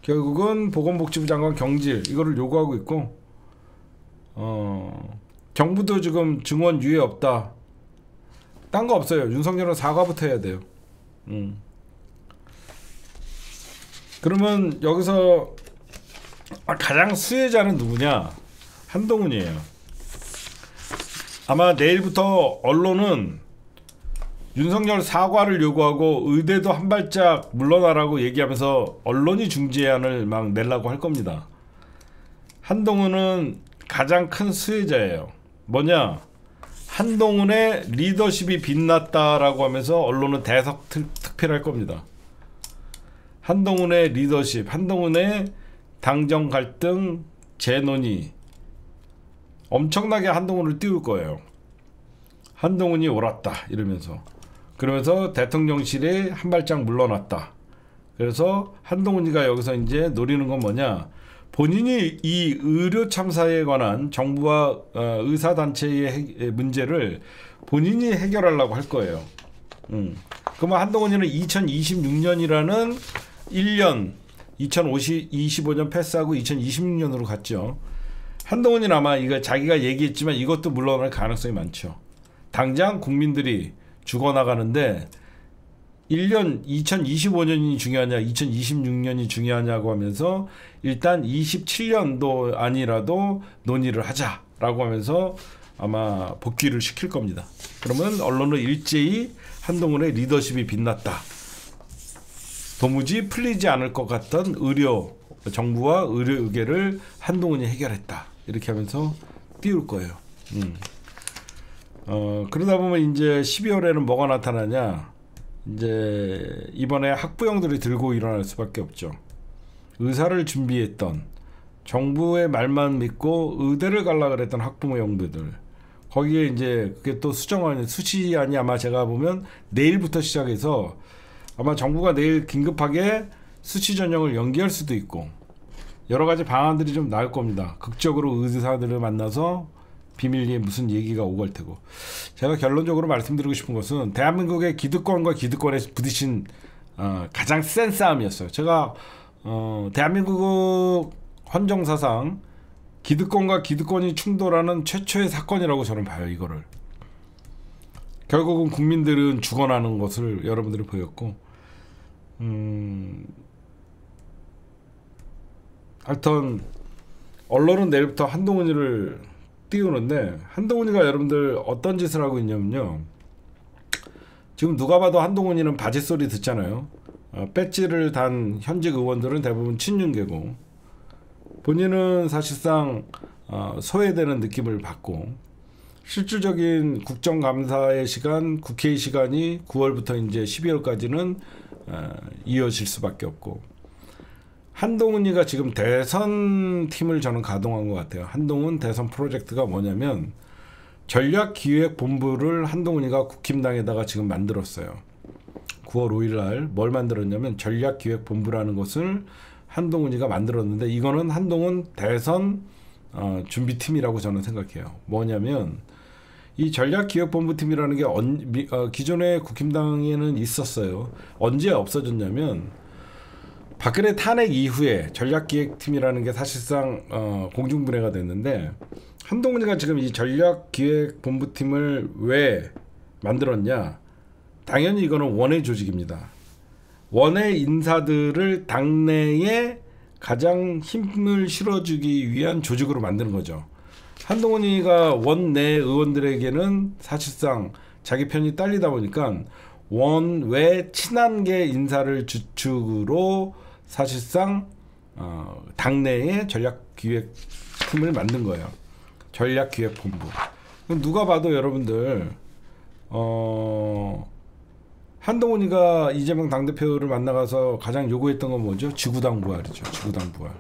결국은 보건복지부 장관 경질 이거를 요구하고 있고 어, 정부도 지금 증원 유예 없다. 딴 거 없어요. 윤석열은 사과부터 해야 돼요. 음. 그러면 여기서 가장 수혜자는 누구냐? 한동훈이에요. 아마 내일부터 언론은 윤석열 사과를 요구하고 의대도 한 발짝 물러나라고 얘기하면서 언론이 중재안을 막 내려고 할 겁니다. 한동훈은 가장 큰 수혜자예요. 뭐냐? 한동훈의 리더십이 빛났다라고 하면서 언론은 대석 특필할 겁니다. 한동훈의 리더십, 한동훈의 당정 갈등 재논의 엄청나게 한동훈을 띄울 거예요. 한동훈이 옳았다 이러면서 그러면서 대통령실에 한 발짝 물러났다. 그래서 한동훈이가 여기서 이제 노리는 건 뭐냐? 본인이 이 의료 참사에 관한 정부와 어, 의사 단체의 문제를 본인이 해결하려고 할 거예요. 음. 그러면 한동훈이는 2026년이라는 1년 2025년 패스하고 2026년으로 갔죠. 한동훈이 아마 이거 자기가 얘기했지만 이것도 물러날 가능성이 많죠. 당장 국민들이 죽어나가는데 1년 2025년이 중요하냐 2026년이 중요하냐고 하면서 일단 27년도 아니라도 논의를 하자라고 하면서 아마 복귀를 시킬 겁니다. 그러면 언론은 일제히 한동훈의 리더십이 빛났다. 도무지 풀리지 않을 것 같던 의료 정부와 의료계를 한동훈이 해결했다 이렇게 하면서 띄울 거예요. 음. 어, 그러다 보면 이제 12월에는 뭐가 나타나냐? 이제 이번에 학부형들이 들고 일어날 수밖에 없죠. 의사를 준비했던 정부의 말만 믿고 의대를 갈라 그랬던 학부모 형들들 거기에 이제 그게 또 수정안이 수시안이 아마 제가 보면 내일부터 시작해서 아마 정부가 내일 긴급하게 수치 전형을 연기할 수도 있고 여러 가지 방안들이 좀 나올 겁니다. 극적으로 의사들을 만나서 비밀리에 무슨 얘기가 오갈 테고 제가 결론적으로 말씀드리고 싶은 것은 대한민국의 기득권과 기득권에 부딪힌 어, 가장 센 싸움이었어요. 제가 어, 대한민국 헌정사상 기득권과 기득권이 충돌하는 최초의 사건이라고 저는 봐요. 이거를 결국은 국민들은 죽어나는 것을 여러분들이 보였고, 음, 하여튼 언론은 내일부터 한동훈이를 띄우는데 한동훈이가 여러분들 어떤 짓을 하고 있냐면요. 지금 누가 봐도 한동훈이는 바지 소리 듣잖아요. 어, 배지를 단 현직 의원들은 대부분 친윤계고 본인은 사실상 어, 소외되는 느낌을 받고 실질적인 국정감사의 시간, 국회의 시간이 9월부터 이제 12월까지는 어, 이어질 수밖에 없고 한동훈이가 지금 대선 팀을 저는 가동한 것 같아요. 한동훈 대선 프로젝트가 뭐냐면 전략기획본부를 한동훈이가 국힘당에다가 지금 만들었어요. 9월 5일 날 뭘 만들었냐면 전략기획본부라는 것을 한동훈이가 만들었는데 이거는 한동훈 대선 어, 준비팀이라고 저는 생각해요. 뭐냐면 이 전략기획본부팀이라는 게 어, 기존의 국힘당에는 있었어요. 언제 없어졌냐면 박근혜 탄핵 이후에 전략기획팀이라는 게 사실상 어, 공중분해가 됐는데 한동훈이가 지금 이 전략기획본부팀을 왜 만들었냐? 당연히 이거는 원외 조직입니다. 원외 인사들을 당내에 가장 힘을 실어주기 위한 조직으로 만드는 거죠. 한동훈이가 원내 의원들에게는 사실상 자기 편이 딸리다 보니까 원외 친한 계 인사를 주축으로 사실상 어, 당내에 전략기획팀을 만든 거예요. 전략기획본부. 누가 봐도 여러분들 어, 한동훈이가 이재명 당대표를 만나가서 가장 요구했던 건 뭐죠? 지구당 부활이죠. 지구당 부활.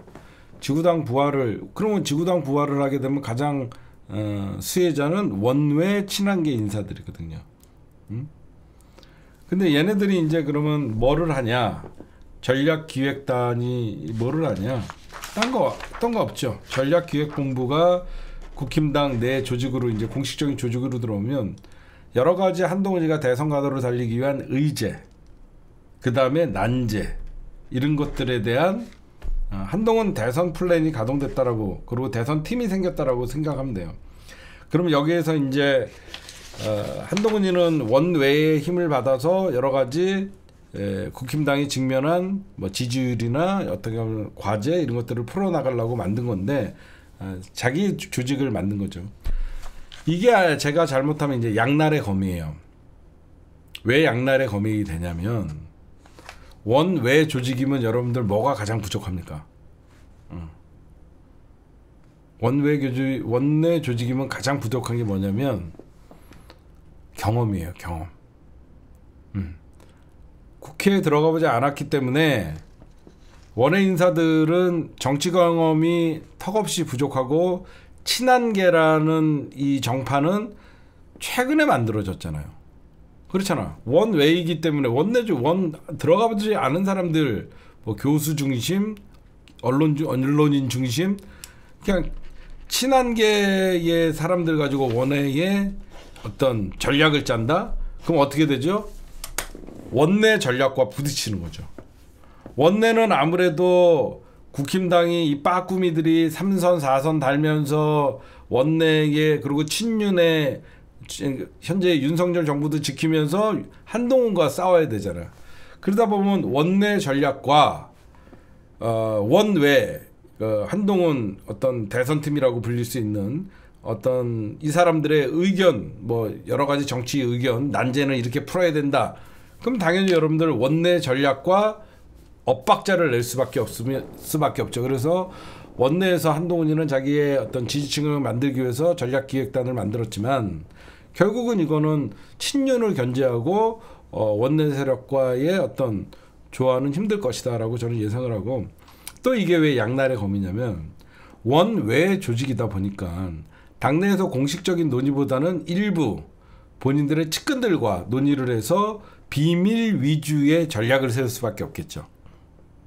지구당 부활을 그러면 지구당 부활을 하게 되면 가장 어, 수혜자는 원외 친한계 인사들이거든요. 음? 근데 얘네들이 이제 그러면 뭐를 하냐? 전략기획단이 뭐를 하냐? 딴거 어떤 거 없죠. 전략기획본부가 국힘당 내 조직으로 이제 공식적인 조직으로 들어오면 여러 가지 한동훈이가 대선 가도를 달리기 위한 의제, 그 다음에 난제 이런 것들에 대한 어, 한동훈 대선 플랜이 가동됐다라고 그리고 대선 팀이 생겼다라고 생각하면 돼요. 그럼 여기에서 이제 어, 한동훈이는 원외의 힘을 받아서 여러 가지 에, 국힘당이 직면한 뭐 지지율이나 어떻게 보면 과제 이런 것들을 풀어나가려고 만든 건데 어, 자기 조직을 만든 거죠. 이게 제가 잘못하면 이제 양날의 검이에요. 왜 양날의 검이 되냐면 원외 조직이면 여러분들 뭐가 가장 부족합니까? 원외 조직 원내 조직이면 가장 부족한 게 뭐냐면 경험이에요. 경험. 음. 국회에 들어가 보지 않았기 때문에 원외 인사들은 정치 경험이 턱없이 부족하고 친한계라는 이 정파는 최근에 만들어졌잖아요. 그렇잖아. 원외이기 때문에 원내주 원 들어가 보지 않은 사람들 뭐 교수 중심, 언론 중 언론인 중심 그냥 친한계의 사람들 가지고 원외에 어떤 전략을 짠다. 그럼 어떻게 되죠? 원내 전략과 부딪히는 거죠. 원내는 아무래도 국힘당이 이 빠꾸미들이 3선 4선 달면서 원내에 그리고 친윤의 현재 윤석열 정부도 지키면서 한동훈과 싸워야 되잖아. 그러다 보면 원내 전략과 어, 원외 어, 한동훈 어떤 대선팀이라고 불릴 수 있는 어떤 이 사람들의 의견 뭐 여러 가지 정치 의견 난제는 이렇게 풀어야 된다. 그럼 당연히 여러분들 원내 전략과 엇박자를 낼 수밖에 없으면 수밖에 없죠. 그래서 원내에서 한동훈이는 자기의 어떤 지지층을 만들기 위해서 전략기획단을 만들었지만 결국은 이거는 친윤을 견제하고 어, 원내 세력과의 어떤 조화는 힘들 것이다라고 저는 예상을 하고 또 이게 왜 양날의 검이냐면 원외 조직이다 보니까 당내에서 공식적인 논의보다는 일부 본인들의 측근들과 논의를 해서 비밀 위주의 전략을 세울 수밖에 없겠죠.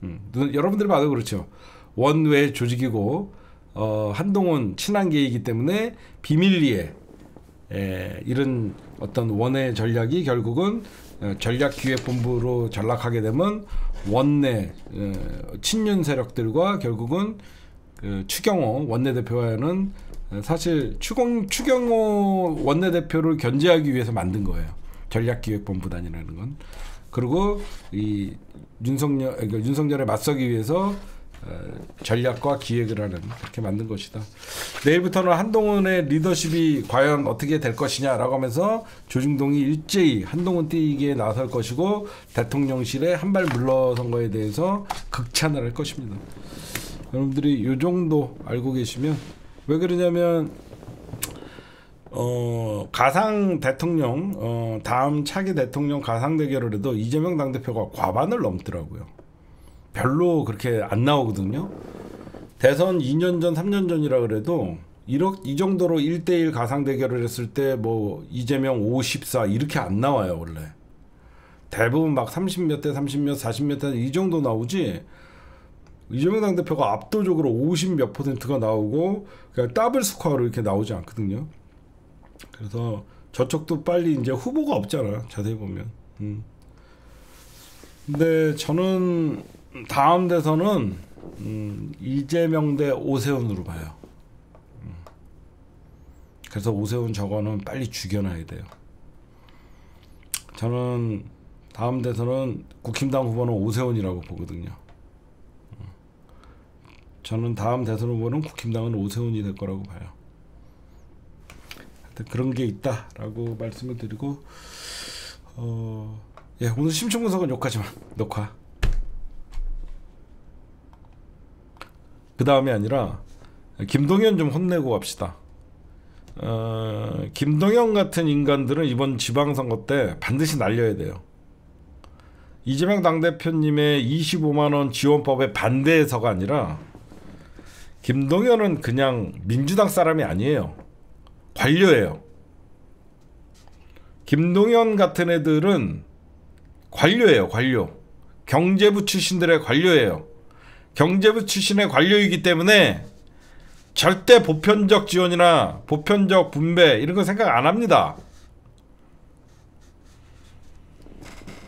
음, 여러분들이 봐도 그렇죠. 원외 조직이고 어, 한동훈 친한계이기 때문에 비밀리에 에, 이런 어떤 원내 전략이 결국은 어, 전략기획본부로 전락하게 되면 원내 어, 친윤 세력들과 결국은 그 추경호 원내대표와는 사실 추경 추경호 원내대표를 견제하기 위해서 만든 거예요. 전략기획본부단이라는 건. 그리고 이 윤석열 그러니까 윤석열에 맞서기 위해서 어, 전략과 기획을 하는 그렇게 만든 것이다. 내일부터는 한동훈의 리더십이 과연 어떻게 될 것이냐라고 하면서 조중동이 일제히 한동훈 뛰기에 나설 것이고 대통령실에 한 발 물러선 거에 대해서 극찬을 할 것입니다. 여러분들이 요 정도 알고 계시면 왜 그러냐면 어 가상 대통령 어 다음 차기 대통령 가상 대결을 해도 이재명 당대표가 과반을 넘더라고요. 별로 그렇게 안 나오거든요. 대선 2년 전, 3년 전이라 그래도 이렇 이 정도로 1대1 가상 대결을 했을 때 뭐 이재명 54 이렇게 안 나와요, 원래. 대부분 막 30몇 대, 30몇, 40몇 대 이 정도 나오지. 이재명 당대표가 압도적으로 50 몇 퍼센트가 나오고 그냥 더블 스코어로 이렇게 나오지 않거든요. 그래서 저쪽도 빨리 이제 후보가 없잖아요. 자세히 보면. 음. 근데 저는 다음 대선은 음, 이재명 대 오세훈으로 봐요. 음. 그래서 오세훈 저거는 빨리 죽여놔야 돼요. 저는 다음 대선은 국힘당 후보는 오세훈이라고 보거든요. 음. 저는 다음 대선 후보는 국힘당은 오세훈이 될 거라고 봐요. 그런 게 있다라고 말씀을 드리고 어, 예, 오늘 심층 분석은 여기까지만 녹화. 그 다음이 아니라 김동연 좀 혼내고 갑시다. 어, 김동연 같은 인간들은 이번 지방선거 때 반드시 날려야 돼요. 이재명 당대표님의 25만원 지원법에 반대해서가 아니라 김동연은 그냥 민주당 사람이 아니에요. 관료예요. 김동연 같은 애들은 관료예요, 관료. 경제부 출신들의 관료예요. 경제부 출신의 관료이기 때문에 절대 보편적 지원이나 보편적 분배 이런 거 생각 안 합니다.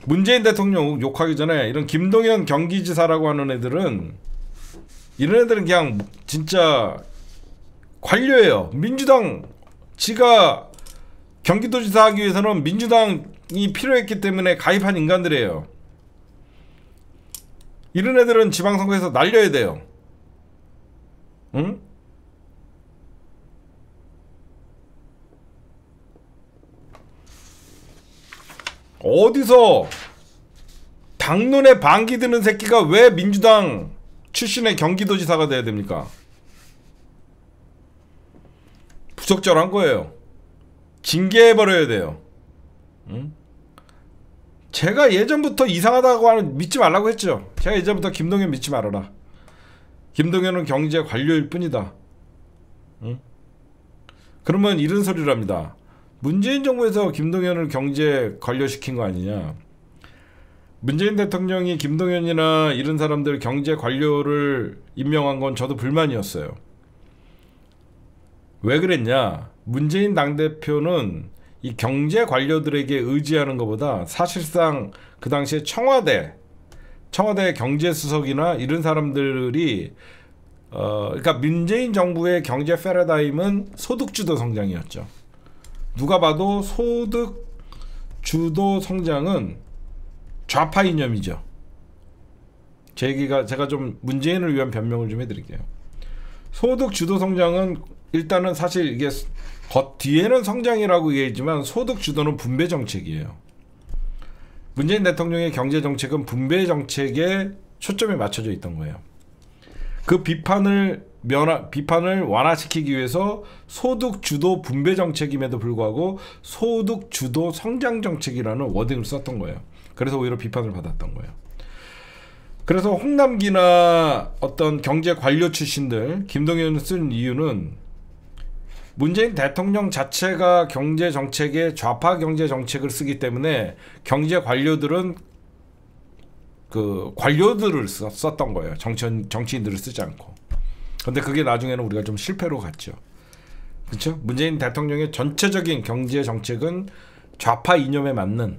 문재인 대통령 욕하기 전에 이런 김동연 경기지사라고 하는 애들은 이런 애들은 그냥 진짜 관료예요. 민주당 지가 경기도지사 하기 위해서는 민주당이 필요했기 때문에 가입한 인간들이에요. 이런 애들은 지방선거에서 날려야 돼요. 응? 어디서 당론에 반기 드는 새끼가 왜 민주당 출신의 경기도지사가 돼야 됩니까? 부적절한 거예요. 징계해버려야 돼요. 응? 제가 예전부터 이상하다고 하는 믿지 말라고 했죠. 제가 예전부터 김동연 믿지 말아라. 김동연은 경제 관료일 뿐이다. 응? 그러면 이런 소리를 합니다. 문재인 정부에서 김동연을 경제 관료시킨 거 아니냐. 문재인 대통령이 김동연이나 이런 사람들 경제 관료를 임명한 건 저도 불만이었어요. 왜 그랬냐? 문재인 당대표는 이 경제 관료들에게 의지하는 것보다 사실상 그 당시에 청와대 청와대 경제수석이나 이런 사람들이 어 그러니까 문재인 정부의 경제 패러다임은 소득 주도 성장이었죠. 누가 봐도 소득 주도 성장은 좌파 이념이죠. 제 얘기가 제가 좀 문재인을 위한 변명을 좀 해드릴게요. 소득 주도 성장은 일단은 사실 이게 겉 뒤에는 성장이라고 얘기했지만 소득 주도는 분배 정책이에요. 문재인 대통령의 경제 정책은 분배 정책에 초점이 맞춰져 있던 거예요. 그 비판을 면화 비판을 완화시키기 위해서 소득 주도 분배 정책임에도 불구하고 소득 주도 성장 정책이라는 워딩을 썼던 거예요. 그래서 오히려 비판을 받았던 거예요. 그래서 홍남기나 어떤 경제 관료 출신들 김동연을 쓴 이유는 문재인 대통령 자체가 경제 정책에 좌파 경제 정책을 쓰기 때문에 경제 관료들은 그 관료들을 썼던 거예요. 정치인 정치인들을 쓰지 않고. 근데 그게 나중에는 우리가 좀 실패로 갔죠. 그렇죠? 문재인 대통령의 전체적인 경제 정책은 좌파 이념에 맞는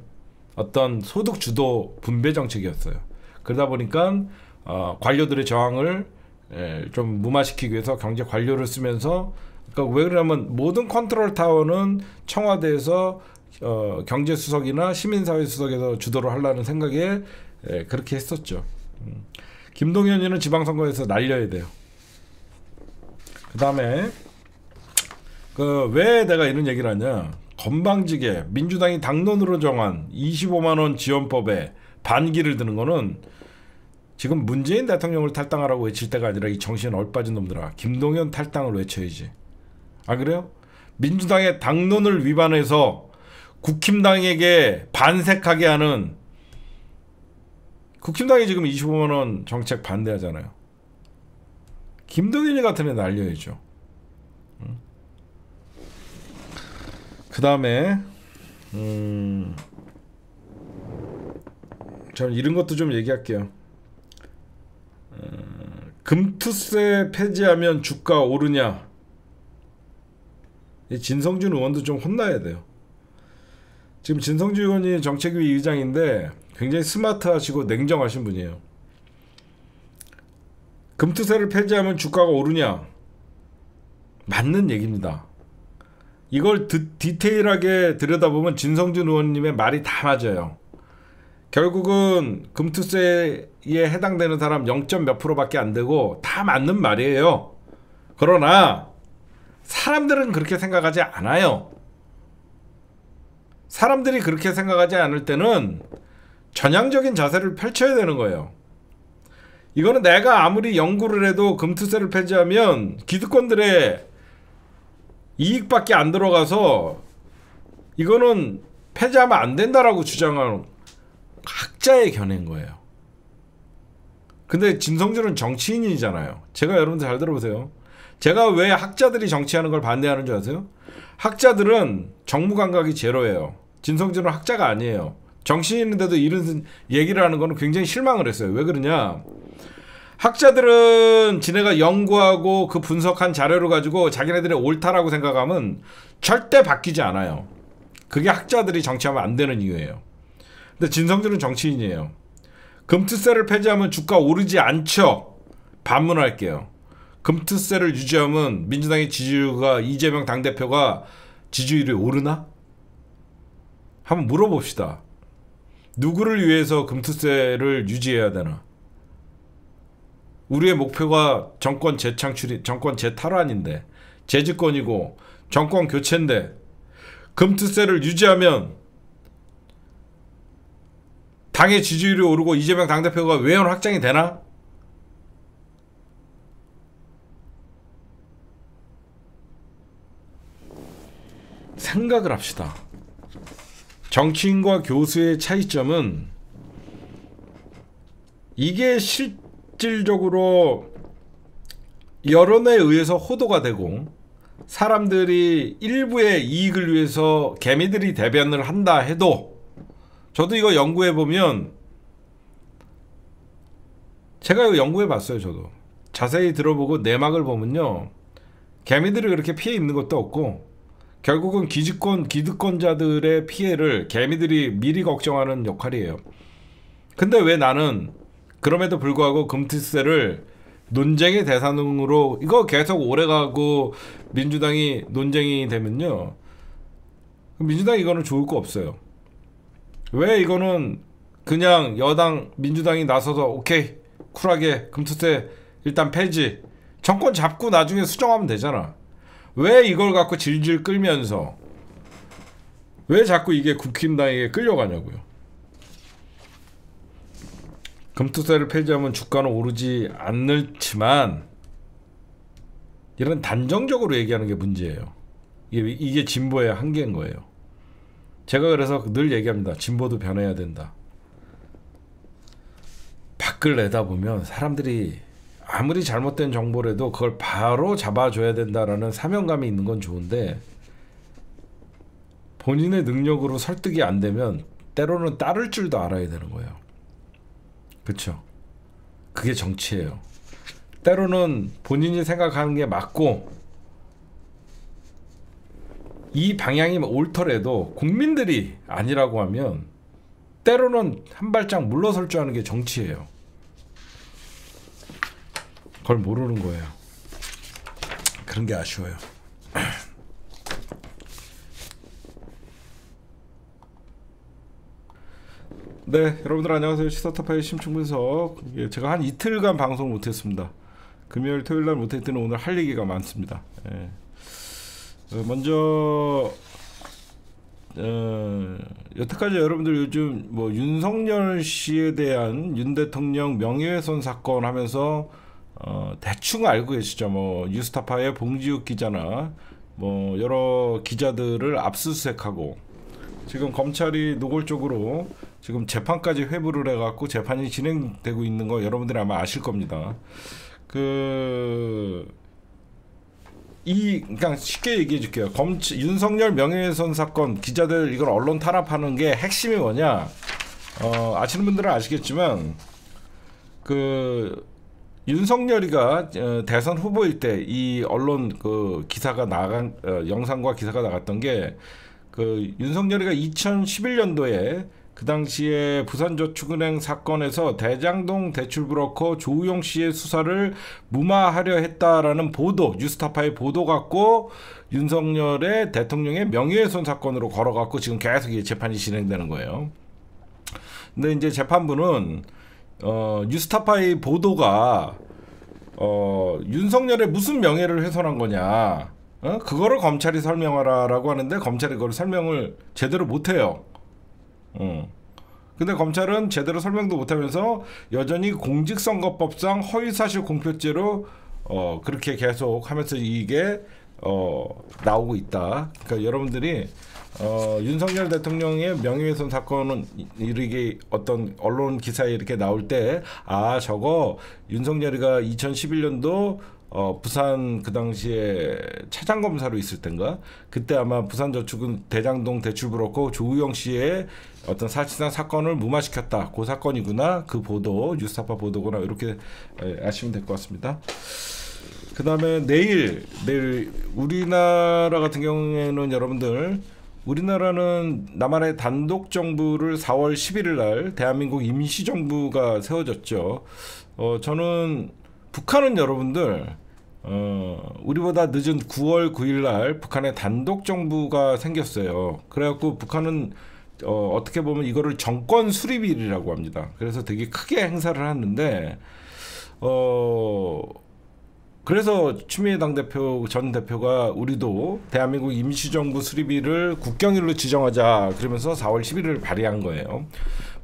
어떤 소득 주도 분배 정책이었어요. 그러다 보니까 어, 관료들의 저항을 예, 좀 무마시키기 위해서 경제 관료를 쓰면서 그러니까 왜 그러냐면 모든 컨트롤 타워는 청와대에서 어, 경제 수석이나 시민사회 수석에서 주도를 하려는 생각에 예, 그렇게 했었죠. 음. 김동연이는 지방선거에서 날려야 돼요. 그 다음에 그 왜 내가 이런 얘기를 하냐? 건방지게 민주당이 당론으로 정한 25만 원 지원법에 반기를 드는 거는 지금 문재인 대통령을 탈당하라고 외칠 때가 아니라 이 정신 얼빠진 놈들아 김동연 탈당을 외쳐야지. 아 그래요? 민주당의 당론을 위반해서 국힘당에게 반색하게 하는 국힘당이 지금 25만 원 정책 반대하잖아요. 김동연이 같은 애 날려야죠. 그 다음에 음, 저는 이런 것도 좀 얘기할게요. 어, 금투세 폐지하면 주가 오르냐? 진성준 의원도 좀 혼나야 돼요. 지금 진성준 의원이 정책위 의장인데 굉장히 스마트하시고 냉정하신 분이에요. 금투세를 폐지하면 주가가 오르냐? 맞는 얘기입니다. 이걸 드, 디테일하게 들여다보면 진성준 의원님의 말이 다 맞아요. 결국은 금투세에 해당되는 사람 0. 몇 프로밖에 안 되고 다 맞는 말이에요. 그러나 사람들은 그렇게 생각하지 않아요. 사람들이 그렇게 생각하지 않을 때는 전향적인 자세를 펼쳐야 되는 거예요. 이거는 내가 아무리 연구를 해도 금투세를 폐지하면 기득권들의 이익밖에 안 들어가서 이거는 폐지하면 안 된다라고 주장하는 학자의 견해인 거예요. 근데 진성준은 정치인이잖아요. 제가 여러분들 잘 들어보세요. 제가 왜 학자들이 정치하는 걸 반대하는 줄 아세요? 학자들은 정무 감각이 제로예요. 진성준은 학자가 아니에요. 정치인인데도 이런 얘기를 하는 거는 굉장히 실망을 했어요. 왜 그러냐? 학자들은 지네가 연구하고 그 분석한 자료를 가지고 자기네들이 옳다라고 생각하면 절대 바뀌지 않아요. 그게 학자들이 정치하면 안 되는 이유예요. 근데 진성준은 정치인이에요. 금투세를 폐지하면 주가 오르지 않죠. 반문할게요. 금투세를 유지하면 민주당의 지지율가 이재명 당대표가 지지율이 오르나? 한번 물어봅시다. 누구를 위해서 금투세를 유지해야 되나? 우리의 목표가 정권 재창출이 정권 재탈환인데 재집권이고 정권 교체인데 금투세를 유지하면 당의 지지율이 오르고 이재명 당대표가 외연 확장이 되나? 생각을 합시다. 정치인과 교수의 차이점은 이게 실질적으로 여론에 의해서 호도가 되고 사람들이 일부의 이익을 위해서 개미들이 대변을 한다 해도 저도 이거 연구해 보면 제가 이거 연구해 봤어요 저도 자세히 들어보고 내막을 보면요 개미들이 그렇게 피해 있는 것도 없고 결국은 기득권 기득권자들의 피해를 개미들이 미리 걱정하는 역할이에요. 근데 왜 나는 그럼에도 불구하고 금투세를 논쟁의 대상으로 이거 계속 오래가고 민주당이 논쟁이 되면요. 민주당 이거는 좋을 거 없어요. 왜 이거는 그냥 여당 민주당이 나서서 오케이 쿨하게 금투세 일단 폐지 정권 잡고 나중에 수정하면 되잖아. 왜 이걸 갖고 질질 끌면서 왜 자꾸 이게 국힘당에게 끌려가냐고요. 금투세를 폐지하면 주가는 오르지 않을지만 이런 단정적으로 얘기하는 게 문제예요. 이게, 이게 진보의 한계인 거예요. 제가 그래서 늘 얘기합니다. 진보도 변해야 된다. 밖을 내다보면 사람들이 아무리 잘못된 정보라도 그걸 바로 잡아줘야 된다라는 사명감이 있는 건 좋은데 본인의 능력으로 설득이 안 되면 때로는 따를 줄도 알아야 되는 거예요. 그렇죠? 그게 정치예요. 때로는 본인이 생각하는 게 맞고 이 방향이 옳더라도 국민들이 아니라고 하면 때로는 한 발짝 물러설 줄 아는 게 정치예요. 그걸 모르는 거예요. 그런 게 아쉬워요. 네, 여러분들 안녕하세요. 시사타파의 심층분석. 예, 제가 한 이틀간 방송 못했습니다. 금요일, 토요일 날 못했더니 오늘 할 얘기가 많습니다. 예. 어, 먼저 어, 여태까지 여러분들 요즘 뭐 윤석열 씨에 대한 윤 대통령 명예훼손 사건 하면서 어, 대충 알고 계시죠. 뭐 뉴스타파의 봉지욱 기자나 뭐 여러 기자들을 압수수색하고 지금 검찰이 노골적으로 지금 재판까지 회부를 해갖고 재판이 진행되고 있는 거 여러분들이 아마 아실 겁니다. 그, 이, 그냥 쉽게 얘기해 줄게요. 검찰, 윤석열 명예훼손 사건, 기자들 이걸 언론 탄압하는 게 핵심이 뭐냐? 어, 아시는 분들은 아시겠지만, 그, 윤석열이가 어, 대선 후보일 때 이 언론 그 기사가 나간, 어, 영상과 기사가 나갔던 게, 그, 윤석열이가 2011년도에 그 당시에 부산저축은행 사건에서 대장동 대출 브로커 조우용 씨의 수사를 무마하려 했다라는 보도, 뉴스타파의 보도 갖고 윤석열의 대통령의 명예훼손 사건으로 걸어갖고 지금 계속 재판이 진행되는 거예요. 근데 이제 재판부는 어, 뉴스타파의 보도가 어, 윤석열의 무슨 명예를 훼손한 거냐? 어? 그거를 검찰이 설명하라라고 하는데 검찰이 그걸 설명을 제대로 못해요. 어. 근데 검찰은 제대로 설명도 못하면서 여전히 공직선거법상 허위사실 공표죄로 어 그렇게 계속 하면서 이게 어 나오고 있다. 그러니까 여러분들이 어 윤석열 대통령의 명예훼손 사건은 이렇게 어떤 언론 기사에 이렇게 나올 때 아 저거 윤석열이가 2011년도 어, 부산 그 당시에 차장 검사로 있을 땐가? 그때 아마 부산저축은 대장동 대출브로커 조우영 씨의 어떤 사실상 사건을 무마시켰다. 그 사건이구나. 그 보도 뉴스타파 보도구나. 이렇게 아시면 될 것 같습니다. 그 다음에 내일 내일 우리나라 같은 경우에는 여러분들 우리나라는 나만의 단독 정부를 4월 11일 날 대한민국 임시 정부가 세워졌죠. 어 저는 북한은 여러분들 어, 우리보다 늦은 9월 9일 날 북한의 단독 정부가 생겼어요. 그래갖고 북한은 어, 어떻게 보면 이거를 정권 수립일이라고 합니다. 그래서 되게 크게 행사를 하는데 어 그래서 추미애 당 대표 전 대표가 우리도 대한민국 임시정부 수립일을 국경일로 지정하자 그러면서 4월 11일을 발의한 거예요.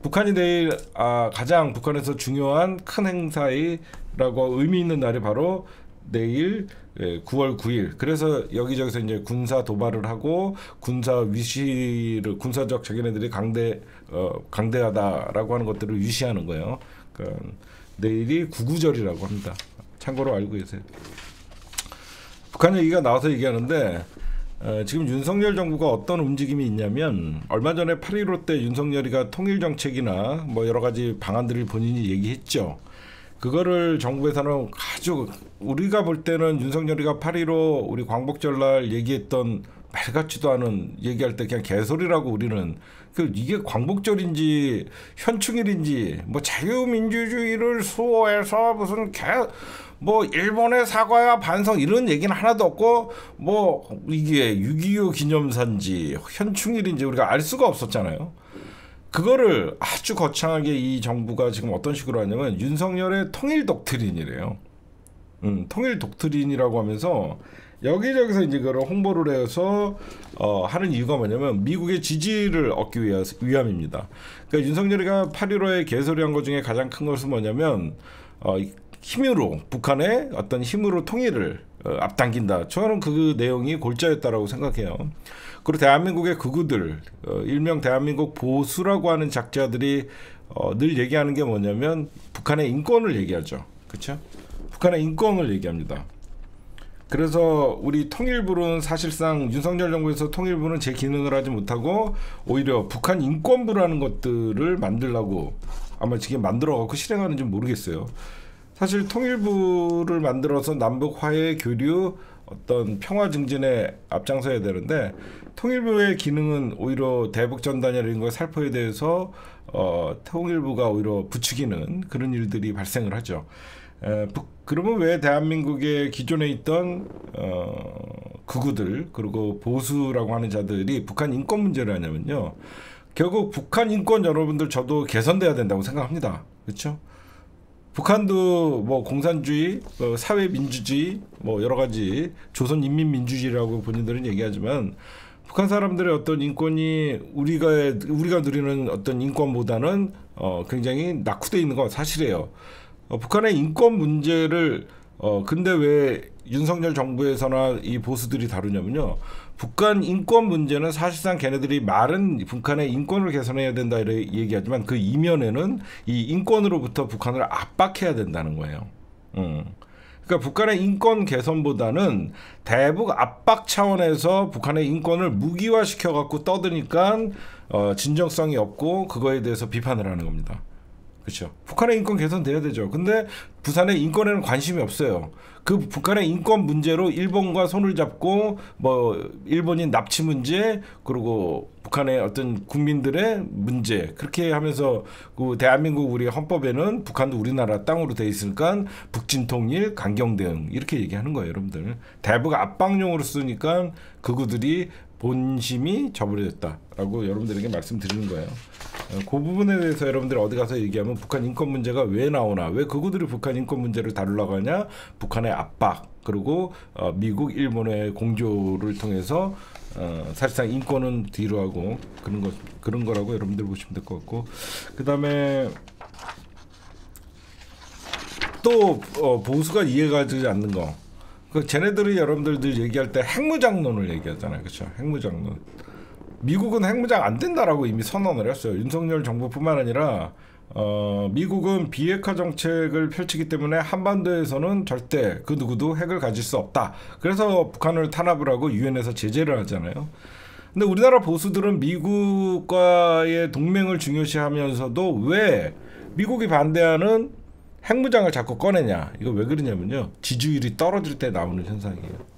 북한이 내일 아, 가장 북한에서 중요한 큰 행사이라고 의미 있는 날이 바로 내일 9월 예, 9일. 그래서 여기저기서 이제 군사 도발을 하고 군사 위시를 군사적 자기네들이 강대 어 강대하다라고 하는 것들을 위시하는 거예요. 그러니까 내일이 구구절이라고 합니다. 참고로 알고 계세요. 북한 얘기가 나와서 얘기하는데 어, 지금 윤석열 정부가 어떤 움직임이 있냐면 얼마 전에 8.15 때 윤석열이가 통일 정책이나 뭐 여러 가지 방안들을 본인이 얘기했죠. 그거를 정부에서는 아주 우리가 볼 때는 윤석열이가 8.15 우리 광복절 날 얘기했던 말 같지도 않은 얘기할 때 그냥 개소리라고 우리는 그 이게 광복절인지 현충일인지 뭐 자유민주주의를 수호해서 무슨 개 뭐 일본의 사과와 반성 이런 얘기는 하나도 없고 뭐 이게 6.25 기념사인지 현충일인지 우리가 알 수가 없었잖아요. 그거를 아주 거창하게 이 정부가 지금 어떤 식으로 하냐면 윤석열의 통일 독트린이래요. 음, 통일 독트린이라고 하면서 여기저기서 이제 그걸 홍보를 해서 어, 하는 이유가 뭐냐면 미국의 지지를 얻기 위함입니다. 그러니까 윤석열이가 8.15에 개소리한 것 중에 가장 큰 것은 뭐냐면 어, 힘으로 북한의 어떤 힘으로 통일을 어, 앞당긴다. 저는 그 내용이 골자였다라고 생각해요. 그리고 대한민국의 극우들, 어, 일명 대한민국 보수라고 하는 작자들이 어, 늘 얘기하는 게 뭐냐면 북한의 인권을 얘기하죠. 그렇죠? 북한의 인권을 얘기합니다. 그래서 우리 통일부는 사실상 윤석열 정부에서 통일부는 제 기능을 하지 못하고 오히려 북한 인권부라는 것들을 만들라고 아마 지금 만들어 갖고 실행하는지 모르겠어요. 사실 통일부를 만들어서 남북 화해 교류 어떤 평화 증진에 앞장서야 되는데 통일부의 기능은 오히려 대북 전단이나 이런 걸 살포에 대해서 어, 통일부가 오히려 부추기는 그런 일들이 발생을 하죠. 에, 부, 그러면 왜 대한민국의 기존에 있던 어, 극우들 그리고 보수라고 하는 자들이 북한 인권 문제를 하냐면요. 결국 북한 인권 여러분들 저도 개선돼야 된다고 생각합니다. 그렇죠? 북한도 뭐 공산주의, 뭐 사회 민주주의, 뭐 여러 가지 조선 인민 민주주의라고 본인들은 얘기하지만 북한 사람들의 어떤 인권이 우리가 우리가 누리는 어떤 인권보다는 어 굉장히 낙후돼 있는 건 사실이에요. 어, 북한의 인권 문제를 어 근데 왜 윤석열 정부에서나 이 보수들이 다루냐면요. 북한 인권 문제는 사실상 걔네들이 말은 북한의 인권을 개선해야 된다 이렇게 얘기하지만 그 이면에는 이 인권으로부터 북한을 압박해야 된다는 거예요. 음. 그러니까 북한의 인권 개선보다는 대북 압박 차원에서 북한의 인권을 무기화시켜 갖고 떠드니까 어, 진정성이 없고 그거에 대해서 비판을 하는 겁니다. 그렇죠. 북한의 인권 개선돼야 되죠. 근데 부산의 인권에는 관심이 없어요. 그 북한의 인권 문제로 일본과 손을 잡고 뭐 일본인 납치 문제 그리고 북한의 어떤 국민들의 문제 그렇게 하면서 그 대한민국 우리 헌법에는 북한도 우리나라 땅으로 돼 있으니까 북진 통일 강경 대응 이렇게 얘기하는 거예요, 여러분들. 대북 압박용으로 쓰니까 그구들이 본심이 저버려졌다라고 여러분들에게 말씀드리는 거예요. 어, 그 부분에 대해서 여러분들이 어디 가서 얘기하면 북한 인권 문제가 왜 나오나, 왜 그구들이 북한 인권 문제를 다루려고 하냐, 북한의 압박, 그리고 어, 미국, 일본의 공조를 통해서 어, 사실상 인권은 뒤로 하고 그런 것 그런 거라고 여러분들 보시면 될 것 같고, 그 다음에 또 어, 보수가 이해가지 않는 거. 그 쟤네들이 여러분들 얘기할 때 핵무장론을 얘기하잖아요, 그렇죠? 핵무장론. 미국은 핵무장 안 된다라고 이미 선언을 했어요. 윤석열 정부뿐만 아니라 어, 미국은 비핵화 정책을 펼치기 때문에 한반도에서는 절대 그 누구도 핵을 가질 수 없다. 그래서 북한을 탄압을 하고 유엔에서 제재를 하잖아요. 근데 우리나라 보수들은 미국과의 동맹을 중요시하면서도 왜 미국이 반대하는 핵무장을 자꾸 꺼내냐? 이거 왜 그러냐면요. 지지율이 떨어질 때 나오는 현상이에요.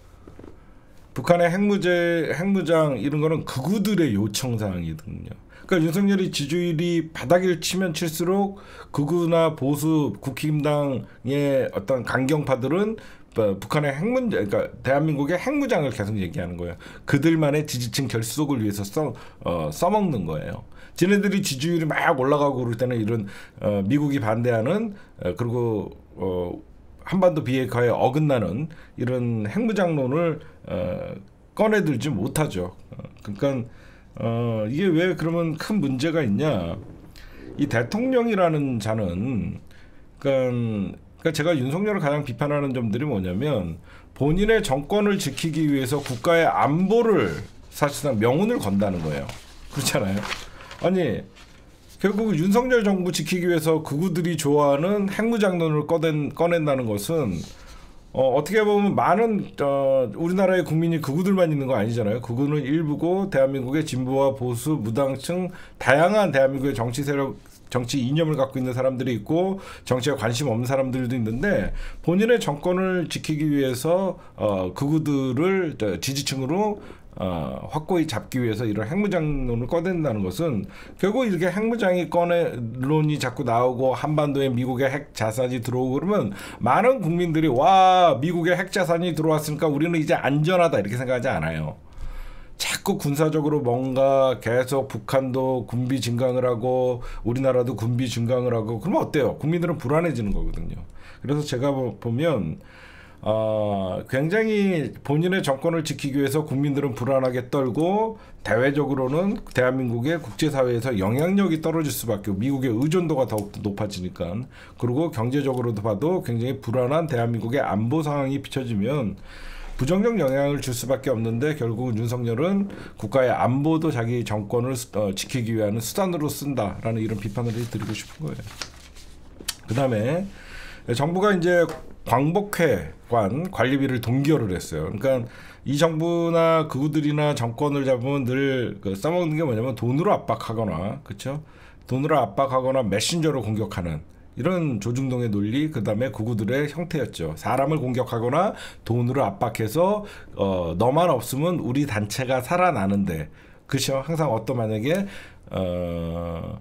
북한의 핵무제, 핵무장 이런 거는 극우들의 요청 사항이거든요. 그러니까 윤석열이 지지율이 바닥을 치면 칠수록 극우나 보수 국힘당의 어떤 강경파들은 뭐 북한의 핵 문제, 그러니까 대한민국의 핵무장을 계속 얘기하는 거예요. 그들만의 지지층 결속을 위해서 써, 어, 써먹는 거예요. 지네들이 지지율이 막 올라가고 그럴 때는 이런 어, 미국이 반대하는 어, 그리고 어, 한반도 비핵화에 어긋나는 이런 핵무장론을 어, 꺼내들지 못하죠. 어, 그러니까 어, 이게 왜 그러면 큰 문제가 있냐? 이 대통령이라는 자는 그러니까, 그러니까 제가 윤석열을 가장 비판하는 점들이 뭐냐면 본인의 정권을 지키기 위해서 국가의 안보를 사실상 명운을 건다는 거예요. 그렇잖아요. 아니 결국 윤석열 정부 지키기 위해서 극우들이 좋아하는 핵무장론을 꺼낸, 꺼낸다는 것은 어, 어떻게 보면 많은 어, 우리나라의 국민이 극우들만 있는 거 아니잖아요. 극우는 일부고 대한민국의 진보와 보수, 무당층 다양한 대한민국의 정치 세력 정치 이념을 갖고 있는 사람들이 있고 정치에 관심 없는 사람들도 있는데 본인의 정권을 지키기 위해서 어, 극우들을 지지층으로 어, 확고히 잡기 위해서 이런 핵무장론을 꺼낸다는 것은 결국 이렇게 핵무장이 꺼내론이 자꾸 나오고 한반도에 미국의 핵 자산이 들어오고 그러면 많은 국민들이 와 미국의 핵 자산이 들어왔으니까 우리는 이제 안전하다 이렇게 생각하지 않아요. 자꾸 군사적으로 뭔가 계속 북한도 군비 증강을 하고 우리나라도 군비 증강을 하고 그러면 어때요? 국민들은 불안해지는 거거든요. 그래서 제가 보면 어, 굉장히 본인의 정권을 지키기 위해서 국민들은 불안하게 떨고 대외적으로는 대한민국의 국제사회에서 영향력이 떨어질 수밖에 미국의 의존도가 더욱더 높아지니까 그리고 경제적으로도 봐도 굉장히 불안한 대한민국의 안보 상황이 비춰지면 부정적 영향을 줄 수밖에 없는데 결국 윤석열은 국가의 안보도 자기 정권을 어, 지키기 위한 수단으로 쓴다라는 이런 비판을 드리고 싶은 거예요. 그 다음에 정부가 이제 광복회관 관리비를 동결을 했어요. 그러니까 이 정부나 그들이나 정권을 잡으면 늘그 써먹는 게 뭐냐면 돈으로 압박하거나 그렇죠? 돈으로 압박하거나 메신저로 공격하는 이런 조중동의 논리 그다음에 구구들의 형태였죠. 사람을 공격하거나 돈으로 압박해서 어 너만 없으면 우리 단체가 살아나는데 그죠? 항상 어떤 만약에 어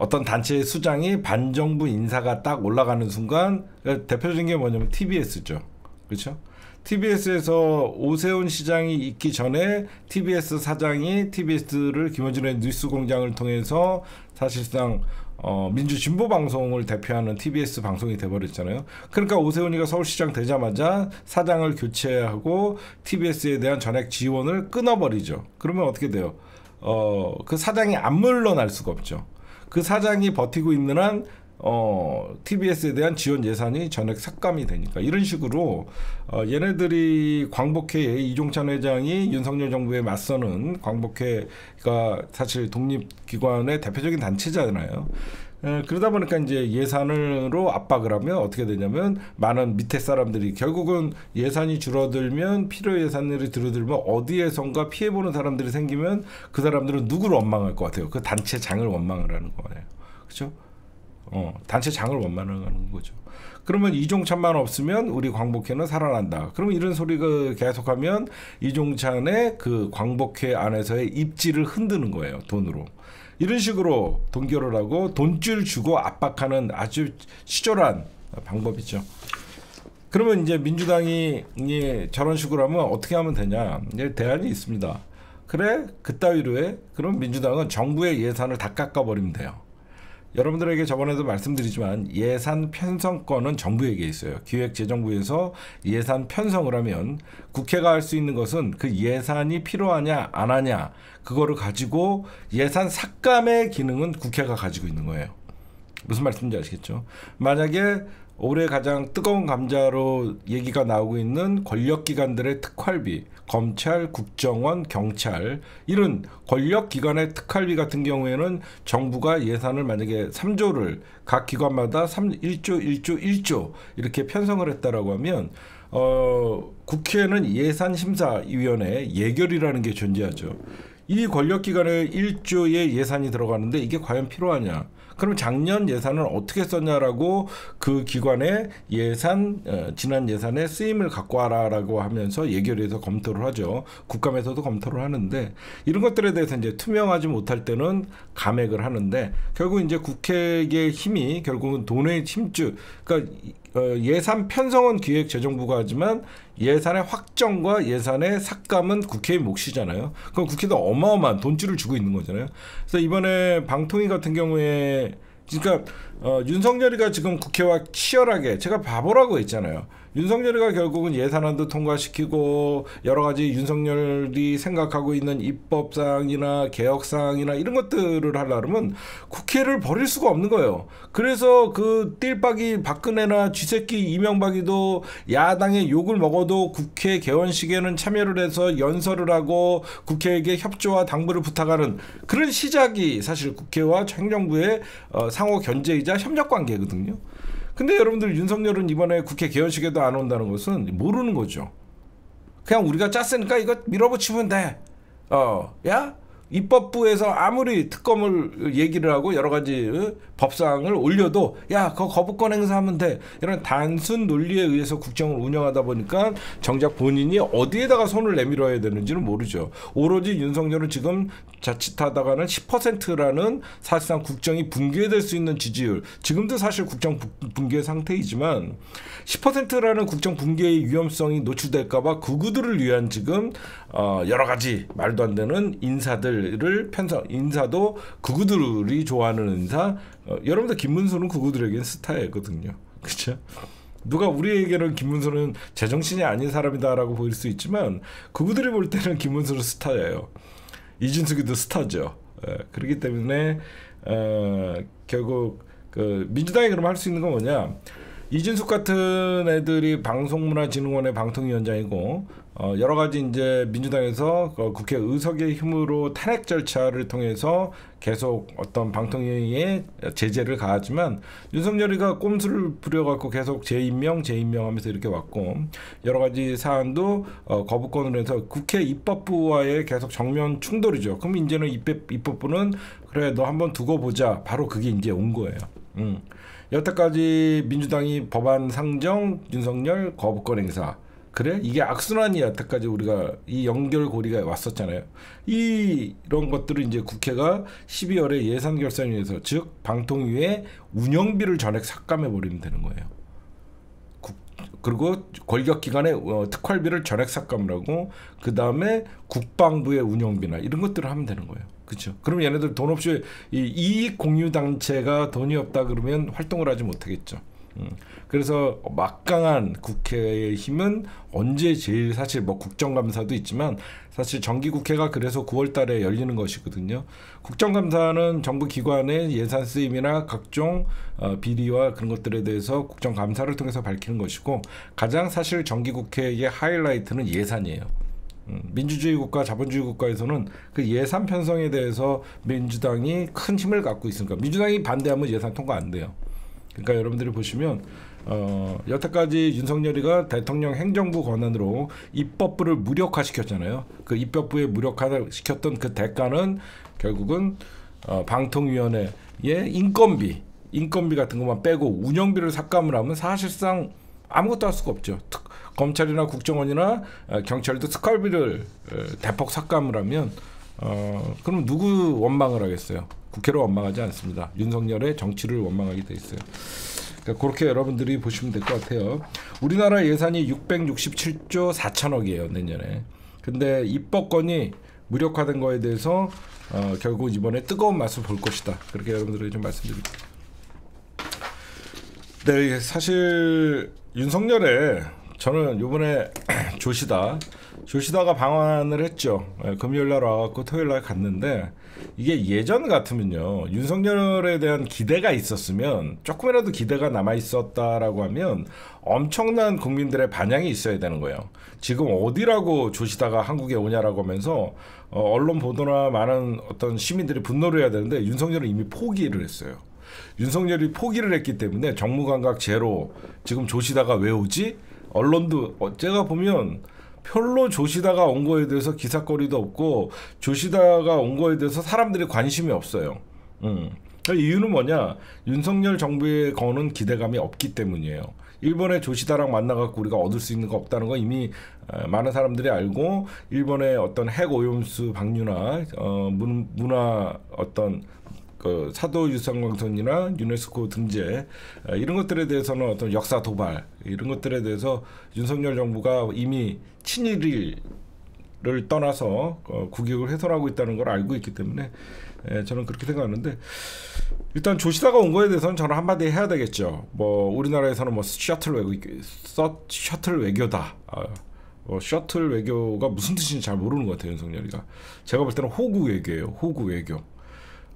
어떤 단체의 수장이 반정부 인사가 딱 올라가는 순간 대표적인 게 뭐냐면 TBS죠. 그렇죠? TBS에서 오세훈 시장이 있기 전에 TBS 사장이 TBS를 김원준의 뉴스공장을 통해서 사실상 어, 민주진보 방송을 대표하는 TBS 방송이 돼버렸잖아요. 그러니까 오세훈이가 서울시장 되자마자 사장을 교체하고 TBS에 대한 전액 지원을 끊어버리죠. 그러면 어떻게 돼요? 어, 그 사장이 안 물러날 수가 없죠. 그 사장이 버티고 있는 한 어, TBS에 대한 지원 예산이 전액 삭감이 되니까 이런 식으로 어, 얘네들이 광복회에 이종찬 회장이 윤석열 정부에 맞서는 광복회가 사실 독립기관의 대표적인 단체잖아요. 에, 그러다 보니까 이제 예산으로 압박을 하면 어떻게 되냐면 많은 밑에 사람들이 결국은 예산이 줄어들면 필요 예산들이 줄어들면 어디에선가 피해 보는 사람들이 생기면 그 사람들은 누구를 원망할 것 같아요. 그 단체 장을 원망을 하는 거예요. 그렇죠? 어, 단체 장을 원망하는 거죠. 그러면 이종찬만 없으면 우리 광복회는 살아난다. 그러면 이런 소리가 계속하면 이종찬의 그 광복회 안에서의 입지를 흔드는 거예요. 돈으로. 이런 식으로 동결을 하고 돈줄 주고 압박하는 아주 시절한 방법이죠. 그러면 이제 민주당이 저런 식으로 하면 어떻게 하면 되냐? 이제 대안이 있습니다. 그래 그따위로 해. 그럼 민주당은 정부의 예산을 다 깎아버리면 돼요. 여러분들에게 저번에도 말씀드리지만 예산 편성권은 정부에게 있어요. 기획재정부에서 예산 편성을 하면 국회가 할 수 있는 것은 그 예산이 필요하냐 안 하냐 그거를 가지고 예산 삭감의 기능은 국회가 가지고 있는 거예요. 무슨 말씀인지 아시겠죠? 만약에 올해 가장 뜨거운 감자로 얘기가 나오고 있는 권력기관들의 특활비, 검찰, 국정원, 경찰 이런 권력기관의 특활비 같은 경우에는 정부가 예산을 만약에 3조를 각 기관마다 3, 1조, 1조, 1조 이렇게 편성을 했다라고 하면 어, 국회는 예산심사위원회 예결이라는 게 존재하죠. 이 권력기관에 1조의 예산이 들어가는데 이게 과연 필요하냐? 그럼 작년 예산을 어떻게 썼냐라고 그 기관의 예산 어, 지난 예산의 쓰임을 갖고 와라라고 하면서 예결위에서 검토를 하죠. 국감에서도 검토를 하는데 이런 것들에 대해서 이제 투명하지 못할 때는 감액을 하는데 결국 이제 국회의 힘이 결국은 돈의 힘줄 그러니까 어, 예산 편성은 기획재정부가 하지만 예산의 확정과 예산의 삭감은 국회의 몫이잖아요. 그럼 국회도 어마어마한 돈줄을 주고 있는 거잖아요. 그래서 이번에 방통위 같은 경우에 그러니까 어, 윤석열이가 지금 국회와 치열하게 제가 바보라고 했잖아요. 윤석열이가 결국은 예산안도 통과시키고 여러 가지 윤석열이 생각하고 있는 입법사항이나 개혁사항이나 이런 것들을 하려면 국회를 버릴 수가 없는 거예요. 그래서 그 띨박이 박근혜나 쥐새끼 이명박이도 야당의 욕을 먹어도 국회 개원식에는 참여를 해서 연설을 하고 국회에게 협조와 당부를 부탁하는 그런 시작이 사실 국회와 행정부의 어, 상호 견제이자 협력 관계거든요. 근데 여러분들 윤석열은 이번에 국회 개헌식에도 안 온다는 것은 모르는 거죠. 그냥 우리가 짰으니까 이거 밀어붙이면 돼. 어, 야? 입법부에서 아무리 특검을 얘기를 하고 여러 가지 어? 법사항을 올려도 야, 그 거부권 행사하면 돼. 이런 단순 논리에 의해서 국정을 운영하다 보니까 정작 본인이 어디에다가 손을 내밀어야 되는지는 모르죠. 오로지 윤석열은 지금 자칫하다가는 10%라는 사실상 국정이 붕괴될 수 있는 지지율. 지금도 사실 국정 붕괴 상태이지만 10%라는 국정 붕괴의 위험성이 노출될까봐 그구들을 위한 지금 어 여러 가지 말도 안 되는 인사들을 편성 인사도 그구들이 좋아하는 인사 어, 여러분들 김문수는 그구들에게는 스타이거든요. 그렇죠? 누가 우리에게는 김문수는 제정신이 아닌 사람이다라고 보일 수 있지만 그구들이 볼 때는 김문수는 스타예요. 이준석이도 스타죠. 예, 그렇기 때문에 어, 결국 그 민주당이 그럼 할 수 있는 건 뭐냐? 이준숙 같은 애들이 방송문화진흥원의 방통위원장이고 어, 여러 가지 이제 민주당에서 그 국회 의석의 힘으로 탄핵 절차를 통해서 계속 어떤 방통위에 제재를 가하지만 윤석열이가 꼼수를 부려갖고 계속 재임명 재임명하면서 이렇게 왔고 여러 가지 사안도 어, 거부권을 해서 국회 입법부와의 계속 정면 충돌이죠. 그럼 이제는 입법, 입법부는 그래 너 한번 두고 보자. 바로 그게 이제 온 거예요. 음. 여태까지 민주당이 법안 상정, 윤석열 거부권 행사. 그래? 이게 악순환이 여태까지 우리가 이 연결고리가 왔었잖아요. 이, 이런 것들을 이제 국회가 12월에 예산결산위에서 즉 방통위에 운영비를 전액 삭감해 버리면 되는 거예요. 국, 그리고 권력기관의 어, 특활비를 전액 삭감을 하고 그 다음에 국방부의 운영비나 이런 것들을 하면 되는 거예요. 그렇죠. 그럼 얘네들 돈 없이 이 이익 공유 단체가 돈이 없다 그러면 활동을 하지 못하겠죠. 음. 그래서 막강한 국회의 힘은 언제 제일 사실 뭐 국정감사도 있지만 사실 정기국회가 그래서 9월달에 열리는 것이거든요. 국정감사는 정부 기관의 예산 쓰임이나 각종 어, 비리와 그런 것들에 대해서 국정감사를 통해서 밝히는 것이고 가장 사실 정기국회의 하이라이트는 예산이에요. 음, 민주주의 국가, 자본주의 국가에서는 그 예산 편성에 대해서 민주당이 큰 힘을 갖고 있으니까 민주당이 반대하면 예산 통과 안 돼요. 그러니까 여러분들이 보시면 어, 여태까지 윤석열이가 대통령 행정부 권한으로 입법부를 무력화시켰잖아요. 그 입법부에 무력화시켰던 그 대가는 결국은 어, 방통위원회의 인건비, 인건비 같은 것만 빼고 운영비를 삭감을 하면 사실상 아무것도 할 수가 없죠. 특, 검찰이나 국정원이나 어, 경찰도 특활비를 어, 대폭 삭감을 하면 어, 그럼 누구 원망을 하겠어요? 국회를 원망하지 않습니다. 윤석열의 정치를 원망하게 돼 있어요. 그러니까 그렇게 여러분들이 보시면 될 것 같아요. 우리나라 예산이 667조 4천억이에요 내년에. 근데 입법권이 무력화된 거에 대해서 어, 결국 이번에 뜨거운 맛을 볼 것이다. 그렇게 여러분들에게 좀 말씀드립니다. 네, 사실 윤석열의 저는 이번에 조시다 조시다가 방한을 했죠. 예, 금요일 날 와갖고 토요일 날 갔는데 이게 예전 같으면요 윤석열에 대한 기대가 있었으면 조금이라도 기대가 남아 있었다라고 하면 엄청난 국민들의 반향이 있어야 되는 거예요. 지금 어디라고 조시다가 한국에 오냐라고 하면서 어, 언론 보도나 많은 어떤 시민들이 분노를 해야 되는데 윤석열은 이미 포기를 했어요. 윤석열이 포기를 했기 때문에 정무감각 제로 지금 조시다가 왜 오지? 언론도 어, 제가 보면 별로 조시다가 온 거에 대해서 기사거리도 없고 조시다가 온 거에 대해서 사람들이 관심이 없어요. 음. 그 이유는 뭐냐? 윤석열 정부에 거는 기대감이 없기 때문이에요. 일본의 조시다랑 만나갖고 우리가 얻을 수 있는 거 없다는 거 이미 많은 사람들이 알고 일본의 어떤 핵 오염수 방류나 어, 문화 어떤 그 사도유상광선이나 유네스코 등재 아, 이런 것들에 대해서는 어떤 역사 도발 이런 것들에 대해서 윤석열 정부가 이미 친일을 떠나서 어, 국익을 훼손하고 있다는 걸 알고 있기 때문에 예, 저는 그렇게 생각하는데 일단 조시다가 온 거에 대해서는 저는 한마디 해야 되겠죠. 뭐 우리나라에서는 뭐 셔틀 외교, 셔틀 외교다. 아, 뭐 셔틀 외교가 무슨 뜻인지 잘 모르는 것 같아요 윤석열이가. 제가 볼 때는 호구 외교예요. 호구 외교.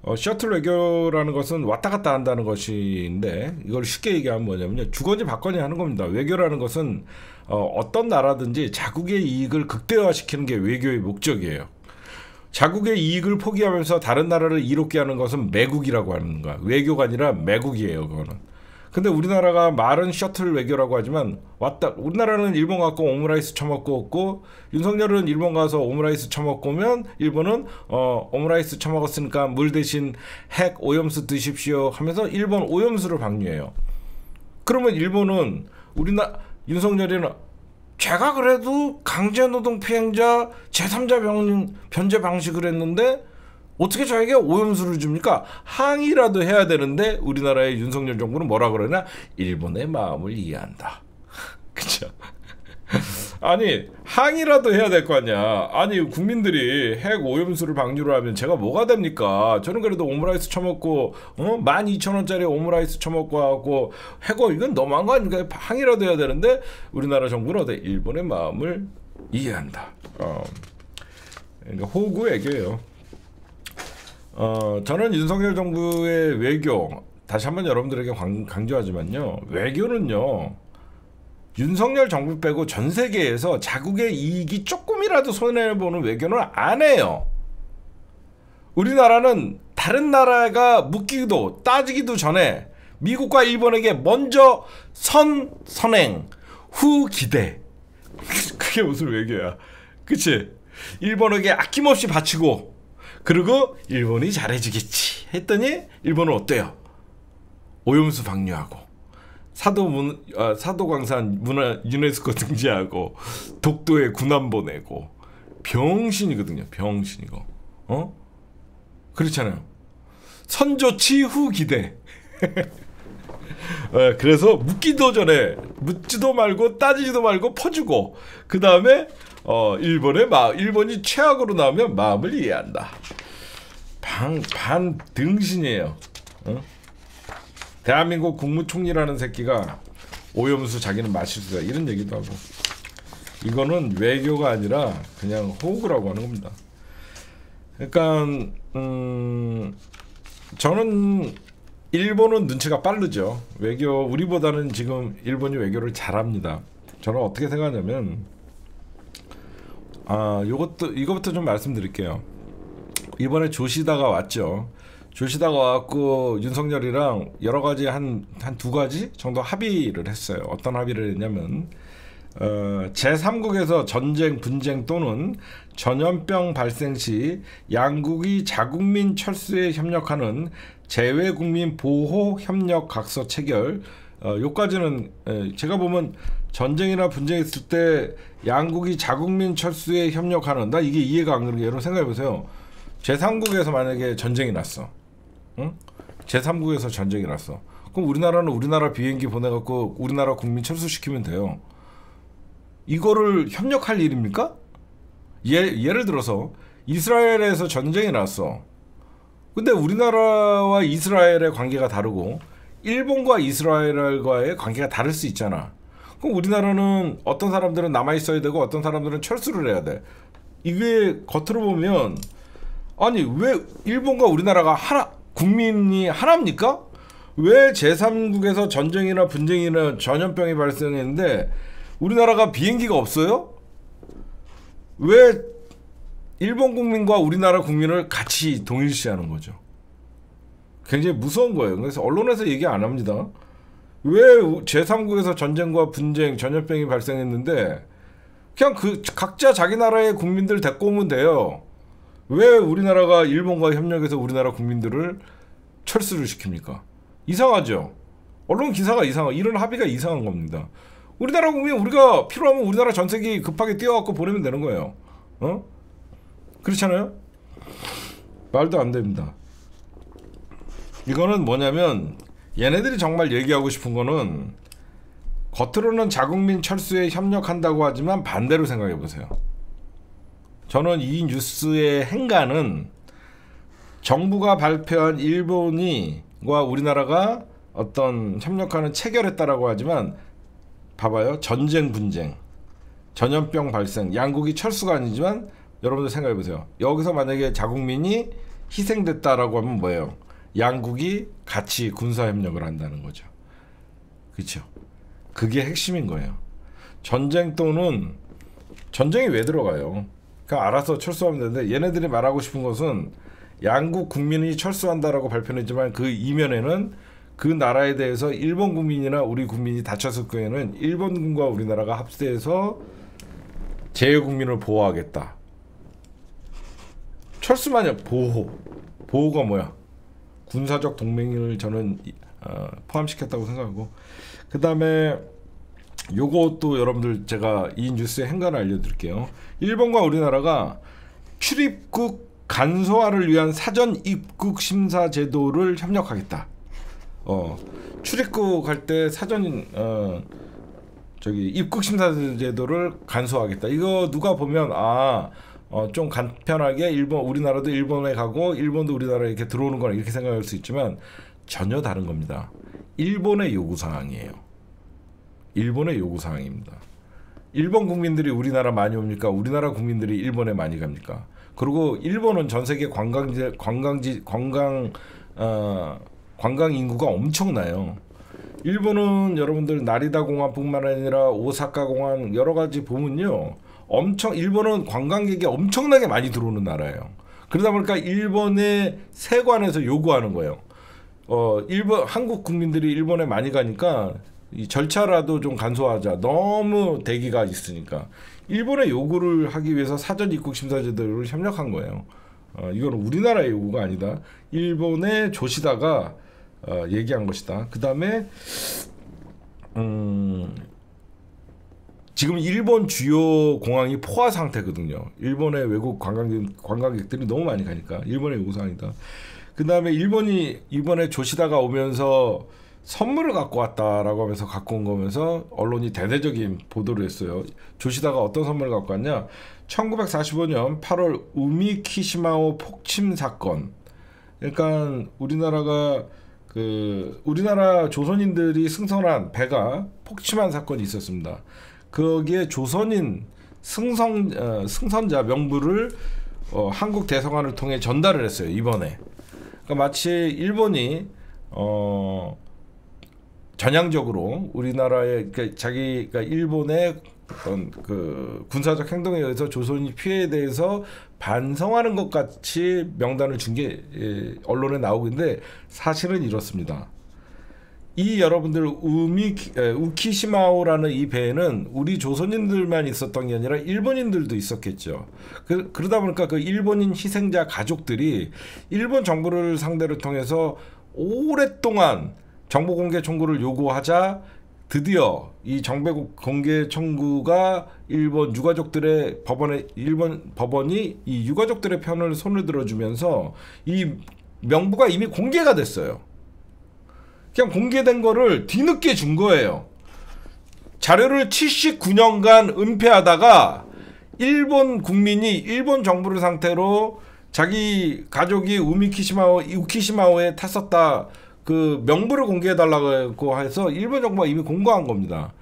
어, 셔틀 외교라는 것은 왔다 갔다 한다는 것인데 이걸 쉽게 얘기하면 뭐냐면요 주거니 받거니 하는 겁니다. 외교라는 것은 어, 어떤 나라든지 자국의 이익을 극대화시키는 게 외교의 목적이에요. 자국의 이익을 포기하면서 다른 나라를 이롭게 하는 것은 매국이라고 하는 거야. 외교가 아니라 매국이에요. 그거는. 근데 우리나라가 말은 셔틀 외교라고 하지만 왔다 우리나라는 일본 가서 오므라이스 처먹고 오고 윤석열은 일본 가서 오므라이스 처먹고 오면 일본은 어 오므라이스 처먹었으니까 물 대신 핵 오염수 드십시오 하면서 일본 오염수를 방류해요. 그러면 일본은 우리나 윤석열이는 제가 그래도 강제노동 피해자 제3자 변제 방식을 했는데 어떻게 저에게 오염수를 줍니까? 항의라도 해야 되는데 우리나라의 윤석열 정부는 뭐라 그러냐? 일본의 마음을 이해한다. 그죠? 아니 항의라도 해야 될 거 아니야. 아니 국민들이 핵 오염수를 방류를 하면 제가 뭐가 됩니까? 저는 그래도 오므라이스 처먹고 어? 12,000원짜리 오므라이스 처먹고 하고 핵어 이건 너무한 거 아닙니까? 항의라도 해야 되는데 우리나라 정부는 어때? 일본의 마음을 이해한다. 어. 그러니까 호구 애교예요. 어, 저는 윤석열 정부의 외교 다시 한번 여러분들에게 강조하지만요. 외교는요. 윤석열 정부 빼고 전 세계에서 자국의 이익이 조금이라도 손해 보는 외교는 안 해요. 우리나라는 다른 나라가 묻기도 따지기도 전에 미국과 일본에게 먼저 선 선행 후 기대. 그게 무슨 외교야? 그치? 일본에게 아낌없이 바치고 그리고 일본이 잘해주겠지 했더니 일본은 어때요? 오염수 방류하고 사도 문, 아, 사도광산 문화 유네스코 등재하고 독도에 군함 보내고 병신이거든요. 병신 이거. 어? 그렇잖아요. 선조치 후 기대. 어, 그래서 묻기도 전에 묻지도 말고 따지지도 말고 퍼주고 그 다음에 어, 일본의 마 일본이 최악으로 나오면 마음을 이해한다. 반, 반 등신이에요. 어? 대한민국 국무총리라는 새끼가 오염수 자기는 마실 수다 이런 얘기도 하고 이거는 외교가 아니라 그냥 호구라고 하는 겁니다. 그러니까 음, 저는 일본은 눈치가 빠르죠. 외교 우리보다는 지금 일본이 외교를 잘합니다. 저는 어떻게 생각하냐면 아 요것도 이거부터 좀 말씀드릴게요. 이번에 조시다가 왔죠. 조시다가 왔고 윤석열이랑 여러 가지 한 한 두 가지 정도 합의를 했어요. 어떤 합의를 했냐면 어, 제3국에서 전쟁, 분쟁 또는 전염병 발생 시 양국이 자국민 철수에 협력하는 재외국민 보호 협력 각서 체결 어, 요까지는 에, 제가 보면 전쟁이나 분쟁이 있을 때 양국이 자국민 철수에 협력하는 나 이게 이해가 안 가는 게 여러분 생각해 보세요. 제3국에서 만약에 전쟁이 났어. 응? 제3국에서 전쟁이 났어. 그럼 우리나라는 우리나라 비행기 보내갖고 우리나라 국민 철수시키면 돼요. 이거를 협력할 일입니까? 예, 예를 들어서 이스라엘에서 전쟁이 났어. 근데 우리나라와 이스라엘의 관계가 다르고 일본과 이스라엘과의 관계가 다를 수 있잖아. 그럼 우리나라는 어떤 사람들은 남아 있어야 되고 어떤 사람들은 철수를 해야 돼. 이게 겉으로 보면 아니 왜 일본과 우리나라가 하나 국민이 하나입니까? 왜 제3국에서 전쟁이나 분쟁이나 전염병이 발생했는데 우리나라가 비행기가 없어요? 왜 일본 국민과 우리나라 국민을 같이 동일시하는 거죠? 굉장히 무서운 거예요. 그래서 언론에서 얘기 안 합니다. 왜 제3국에서 전쟁과 분쟁, 전염병이 발생했는데 그냥 그 각자 자기 나라의 국민들 데리고 오면 돼요. 왜 우리나라가 일본과 협력해서 우리나라 국민들을 철수를 시킵니까? 이상하죠. 언론 기사가 이상하. 이런 합의가 이상한 겁니다. 우리나라 국민 우리가 필요하면 우리나라 전세기 급하게 뛰어갖고 보내면 되는 거예요. 어? 그렇잖아요. 말도 안 됩니다. 이거는 뭐냐면 얘네들이 정말 얘기하고 싶은 거는 겉으로는 자국민 철수에 협력한다고 하지만 반대로 생각해 보세요. 저는 이 뉴스의 행간은 정부가 발표한 일본이와 우리나라가 어떤 협력하는 체결했다라고 하지만 봐봐요. 전쟁 분쟁 전염병 발생 양국이 철수가 아니지만 여러분들 생각해 보세요. 여기서 만약에 자국민이 희생됐다라고 하면 뭐예요 양국이 같이 군사 협력을 한다는 거죠 그렇죠 그게 핵심인 거예요 전쟁 또는 전쟁이 왜 들어가요 그러니까 알아서 철수하면 되는데 얘네들이 말하고 싶은 것은 양국 국민이 철수한다라고 발표했지만 그 이면에는 그 나라에 대해서 일본 국민이나 우리 국민이 다쳤을 경우에는 일본군과 우리나라가 합세해서 제외 국민을 보호하겠다. 철수만이 보호. 보호가 뭐야? 군사적 동맹을 저는 어, 포함시켰다고 생각하고 그 다음에 요것도 여러분들 제가 이 뉴스의 행간을 알려드릴게요. 일본과 우리나라가 출입국 간소화를 위한 사전 입국 심사 제도를 협력하겠다. 어 출입국 할 때 사전 어 저기 입국 심사 제도를 간소화하겠다. 이거 누가 보면 아 어, 좀 간편하게 일본 우리나라도 일본에 가고 일본도 우리나라에 이렇게 들어오는 거나 이렇게 생각할 수 있지만 전혀 다른 겁니다. 일본의 요구 사항이에요. 일본의 요구 사항입니다. 일본 국민들이 우리나라 많이 옵니까? 우리나라 국민들이 일본에 많이 갑니까? 그리고 일본은 전 세계 관광지 관광지 관광 어 관광 인구가 엄청나요. 일본은 여러분들 나리다 공항뿐만 아니라 오사카 공항 여러 가지 보면요. 엄청 일본은 관광객이 엄청나게 많이 들어오는 나라예요. 그러다 보니까 일본의 세관에서 요구하는 거예요. 어 일본 한국 국민들이 일본에 많이 가니까 이 절차라도 좀 간소화하자. 너무 대기가 있으니까 일본의 요구를 하기 위해서 사전 입국 심사 제도를 협력한 거예요. 어, 이건 우리나라의 요구가 아니다. 일본의 조시다가 어, 얘기한 것이다. 그 다음에 음, 지금 일본 주요 공항이 포화 상태거든요. 일본의 외국 관광객, 관광객들이 너무 많이 가니까 일본의 요구사항이다. 그 다음에 일본이 이번에 조시다가 오면서 선물을 갖고 왔다라고 하면서 갖고 온 거면서 언론이 대대적인 보도를 했어요. 조시다가 어떤 선물을 갖고 왔냐? 1945년 8월 우미키시마오 폭침 사건. 그러니까 우리나라가 그 우리나라 조선인들이 승선한 배가 폭침한 사건이 있었습니다. 거기에 조선인 승선 어, 승선자 명부를 어, 한국 대사관을 통해 전달을 했어요 이번에. 그러니까 마치 일본이 어 전향적으로 우리나라의 그러니까 자기가 그러니까 일본의 어떤 그 군사적 행동에 의해서 조선이 피해에 대해서 반성하는 것 같이 명단을 준게 예, 언론에 나오고 있는데 사실은 이렇습니다. 이 여러분들 우미 우키시마오라는 이 배에는 우리 조선인들만 있었던 게 아니라 일본인들도 있었겠죠. 그, 그러다 보니까 그 일본인 희생자 가족들이 일본 정부를 상대로 통해서 오랫동안 정보 공개 청구를 요구하자 드디어 이 정배국 공개 청구가 일본 유가족들의 법원에 일본 법원이 이 유가족들의 편을 손을 들어주면서 이 명부가 이미 공개가 됐어요. 그냥 공개된 거를 뒤늦게 준 거예요. 자료를 79년간 은폐하다가 일본 국민이 일본 정부를 상태로 자기 가족이 우미키시마오 우키시마오에 탔었다 그 명부를 공개해 달라고 해서 일본 정부가 이미 공고한 겁니다.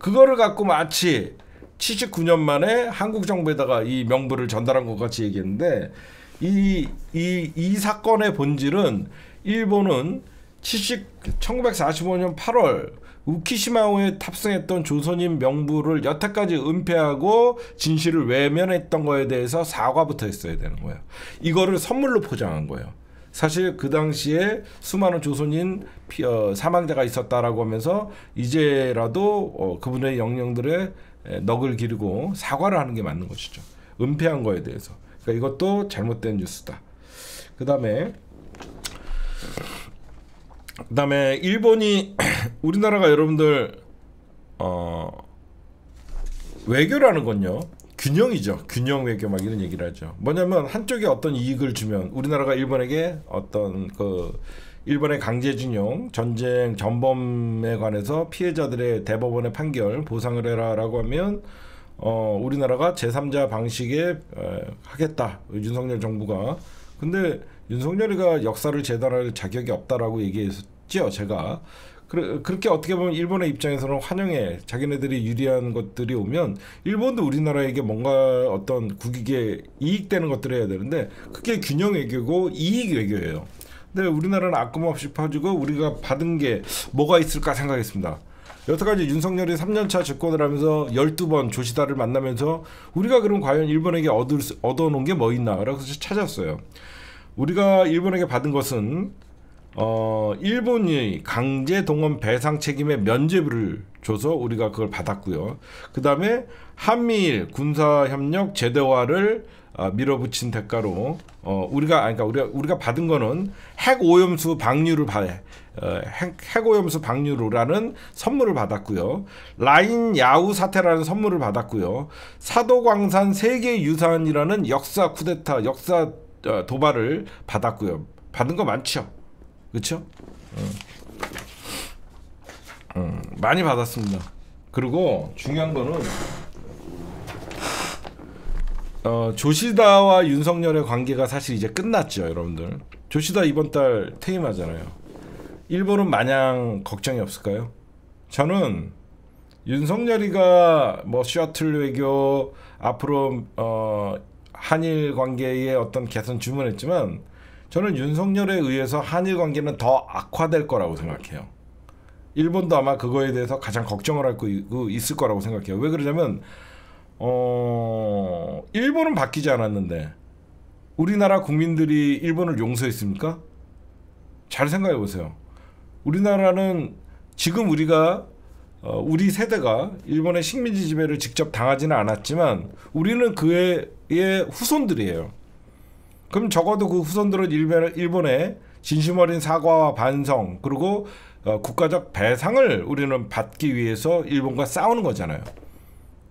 그거를 갖고 마치 79년 만에 한국 정부에다가 이 명부를 전달한 것 같이 얘기했는데 이 이 이 사건의 본질은 일본은 70 1945년 8월 우키시마호에 탑승했던 조선인 명부를 여태까지 은폐하고 진실을 외면했던 거에 대해서 사과부터 했어야 되는 거예요. 이거를 선물로 포장한 거예요. 사실 그 당시에 수많은 조선인 피, 어, 사망자가 있었다라고 하면서 이제라도 어, 그분의 영령들의 넋을 기르고 사과를 하는 게 맞는 것이죠. 은폐한 거에 대해서. 그러니까 이것도 잘못된 뉴스다. 그 다음에 그다음에 일본이 우리나라가 여러분들 어 외교라는 건요. 균형이죠. 균형 외교 막 이런 얘기를 하죠. 뭐냐면 한쪽에 어떤 이익을 주면 우리나라가 일본에게 어떤 그 일본의 강제징용 전쟁 전범에 관해서 피해자들의 대법원의 판결 보상을 해라라고 하면 어 우리나라가 제3자 방식에 에, 하겠다. 윤석열 정부가. 근데 윤석열이가 역사를 재단할 자격이 없다라고 얘기했죠 제가 그, 그렇게 어떻게 보면 일본의 입장에서는 환영해 자기네들이 유리한 것들이 오면 일본도 우리나라에게 뭔가 어떤 국익에 이익되는 것들을 해야 되는데 그게 균형 외교고 이익 외교예요 근데 우리나라는 아낌없이 퍼주고 우리가 받은 게 뭐가 있을까 생각했습니다 여태까지 윤석열이 3년차 집권을 하면서 12번 조시다를 만나면서 우리가 그럼 과연 일본에게 얻을, 얻어놓은 게 뭐 있나? 라고 찾았어요. 우리가 일본에게 받은 것은 어 일본이 강제 동원 배상 책임의 면제부를 줘서 우리가 그걸 받았고요. 그 다음에 한미일 군사 협력 제도화를 어, 밀어붙인 대가로 어 우리가 아니 그러니까 우리가 우리가 받은 거는 핵 오염수 방류를 받 어, 오염수 방류라는 선물을 받았고요. 라인 야후 사태라는 선물을 받았고요. 사도광산 세계 유산이라는 역사 쿠데타 역사 어, 도발을 받았고요. 받은 거 많죠. 그렇죠? 음. 음, 많이 받았습니다. 그리고 중요한 거는 어, 조시다와 윤석열의 관계가 사실 이제 끝났죠, 여러분들. 조시다 이번 달 퇴임하잖아요. 일본은 마냥 걱정이 없을까요? 저는 윤석열이가 뭐 셔틀 외교 앞으로 어, 한일 관계의 어떤 개선 주문했지만 저는 윤석열에 의해서 한일 관계는 더 악화될 거라고 생각해요. 일본도 아마 그거에 대해서 가장 걱정을 하고 있을 거라고 생각해요. 왜 그러냐면 어 일본은 바뀌지 않았는데 우리나라 국민들이 일본을 용서했습니까? 잘 생각해 보세요. 우리나라는 지금 우리가 어, 우리 세대가 일본의 식민지 지배를 직접 당하지는 않았지만 우리는 그 의 후손들이에요. 그럼 적어도 그 후손들은 일본, 일본에 진심 어린 사과와 반성 그리고 어, 국가적 배상을 우리는 받기 위해서 일본과 싸우는 거잖아요.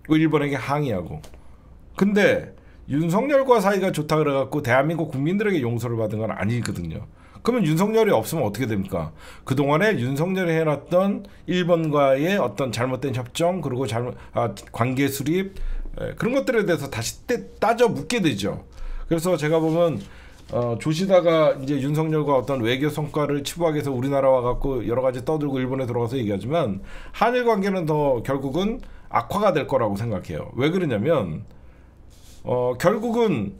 그 일본에게 항의하고. 근데 윤석열과 사이가 좋다 그래갖고 대한민국 국민들에게 용서를 받은 건 아니거든요. 그러면 윤석열이 없으면 어떻게 됩니까? 그동안에 윤석열이 해놨던 일본과의 어떤 잘못된 협정 그리고 잘못 아, 관계 수립 에, 그런 것들에 대해서 다시 따져 묻게 되죠. 그래서 제가 보면 어, 조시다가 이제 윤석열과 어떤 외교 성과를 치부하게 해서 우리나라와 갖고 여러 가지 떠들고 일본에 들어가서 얘기하지만 한일 관계는 더 결국은 악화가 될 거라고 생각해요. 왜 그러냐면 어, 결국은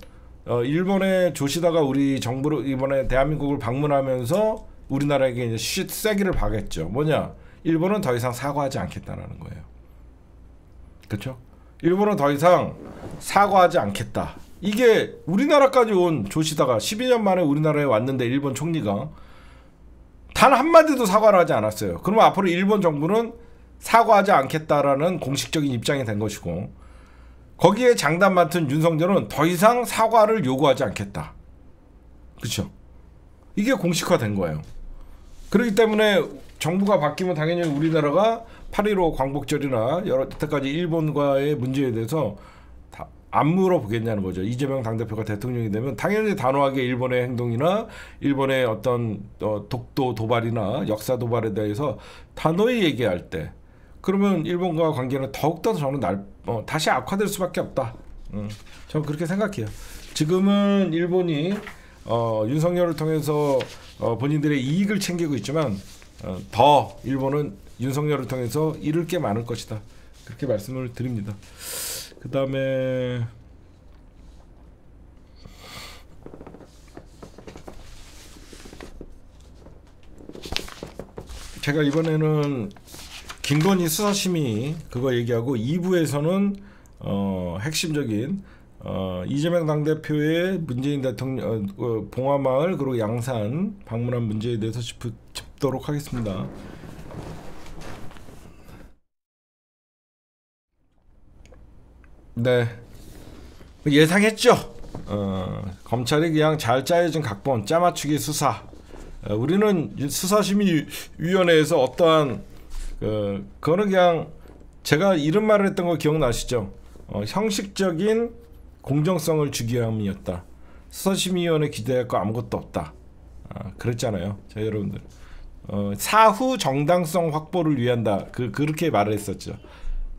어, 일본의 조시다가 우리 정부를 이번에 대한민국을 방문하면서 우리나라에게 이제 쉿 세기를 박았죠. 뭐냐? 일본은 더 이상 사과하지 않겠다라는 거예요. 그렇죠? 일본은 더 이상 사과하지 않겠다. 이게 우리나라까지 온 조시다가 12년 만에 우리나라에 왔는데 일본 총리가 단 한마디도 사과를 하지 않았어요. 그러면 앞으로 일본 정부는 사과하지 않겠다라는 공식적인 입장이 된 것이고 거기에 장단 맡은 윤석열은 더 이상 사과를 요구하지 않겠다. 그렇죠? 이게 공식화된 거예요. 그렇기 때문에 정부가 바뀌면 당연히 우리나라가 8.15 광복절이나 여러 때까지 일본과의 문제에 대해서 안 물어보겠냐는 거죠. 이재명 당대표가 대통령이 되면 당연히 단호하게 일본의 행동이나 일본의 어떤 어, 독도 도발이나 역사 도발에 대해서 단호히 얘기할 때 그러면 일본과 관계는 더욱더 저는 날, 어, 다시 악화될 수밖에 없다. 음, 저는 그렇게 생각해요. 지금은 일본이 어, 윤석열을 통해서 어, 본인들의 이익을 챙기고 있지만 어, 더 일본은 윤석열을 통해서 잃을 게 많을 것이다. 그렇게 말씀을 드립니다. 그 다음에 제가 이번에는 김건희 수사심의 그거 얘기하고 2부에서는 어, 핵심적인 어, 이재명 당대표의 문재인 대통령 어, 어, 봉화마을 그리고 양산 방문한 문제에 대해서 짚, 짚도록 하겠습니다. 네. 예상했죠. 어, 검찰이 그냥 잘 짜여진 각본, 짜맞추기 수사. 어, 우리는 수사심의위원회에서 어떠한 그 그거는 그냥 제가 이런 말을 했던 거 기억나시죠? 어, 형식적인 공정성을 주기 위함이었다. 수사심의위원회 기대할 거 아무것도 없다. 아, 그랬잖아요, 자 여러분들. 어, 사후 정당성 확보를 위한다. 그 그렇게 말을 했었죠.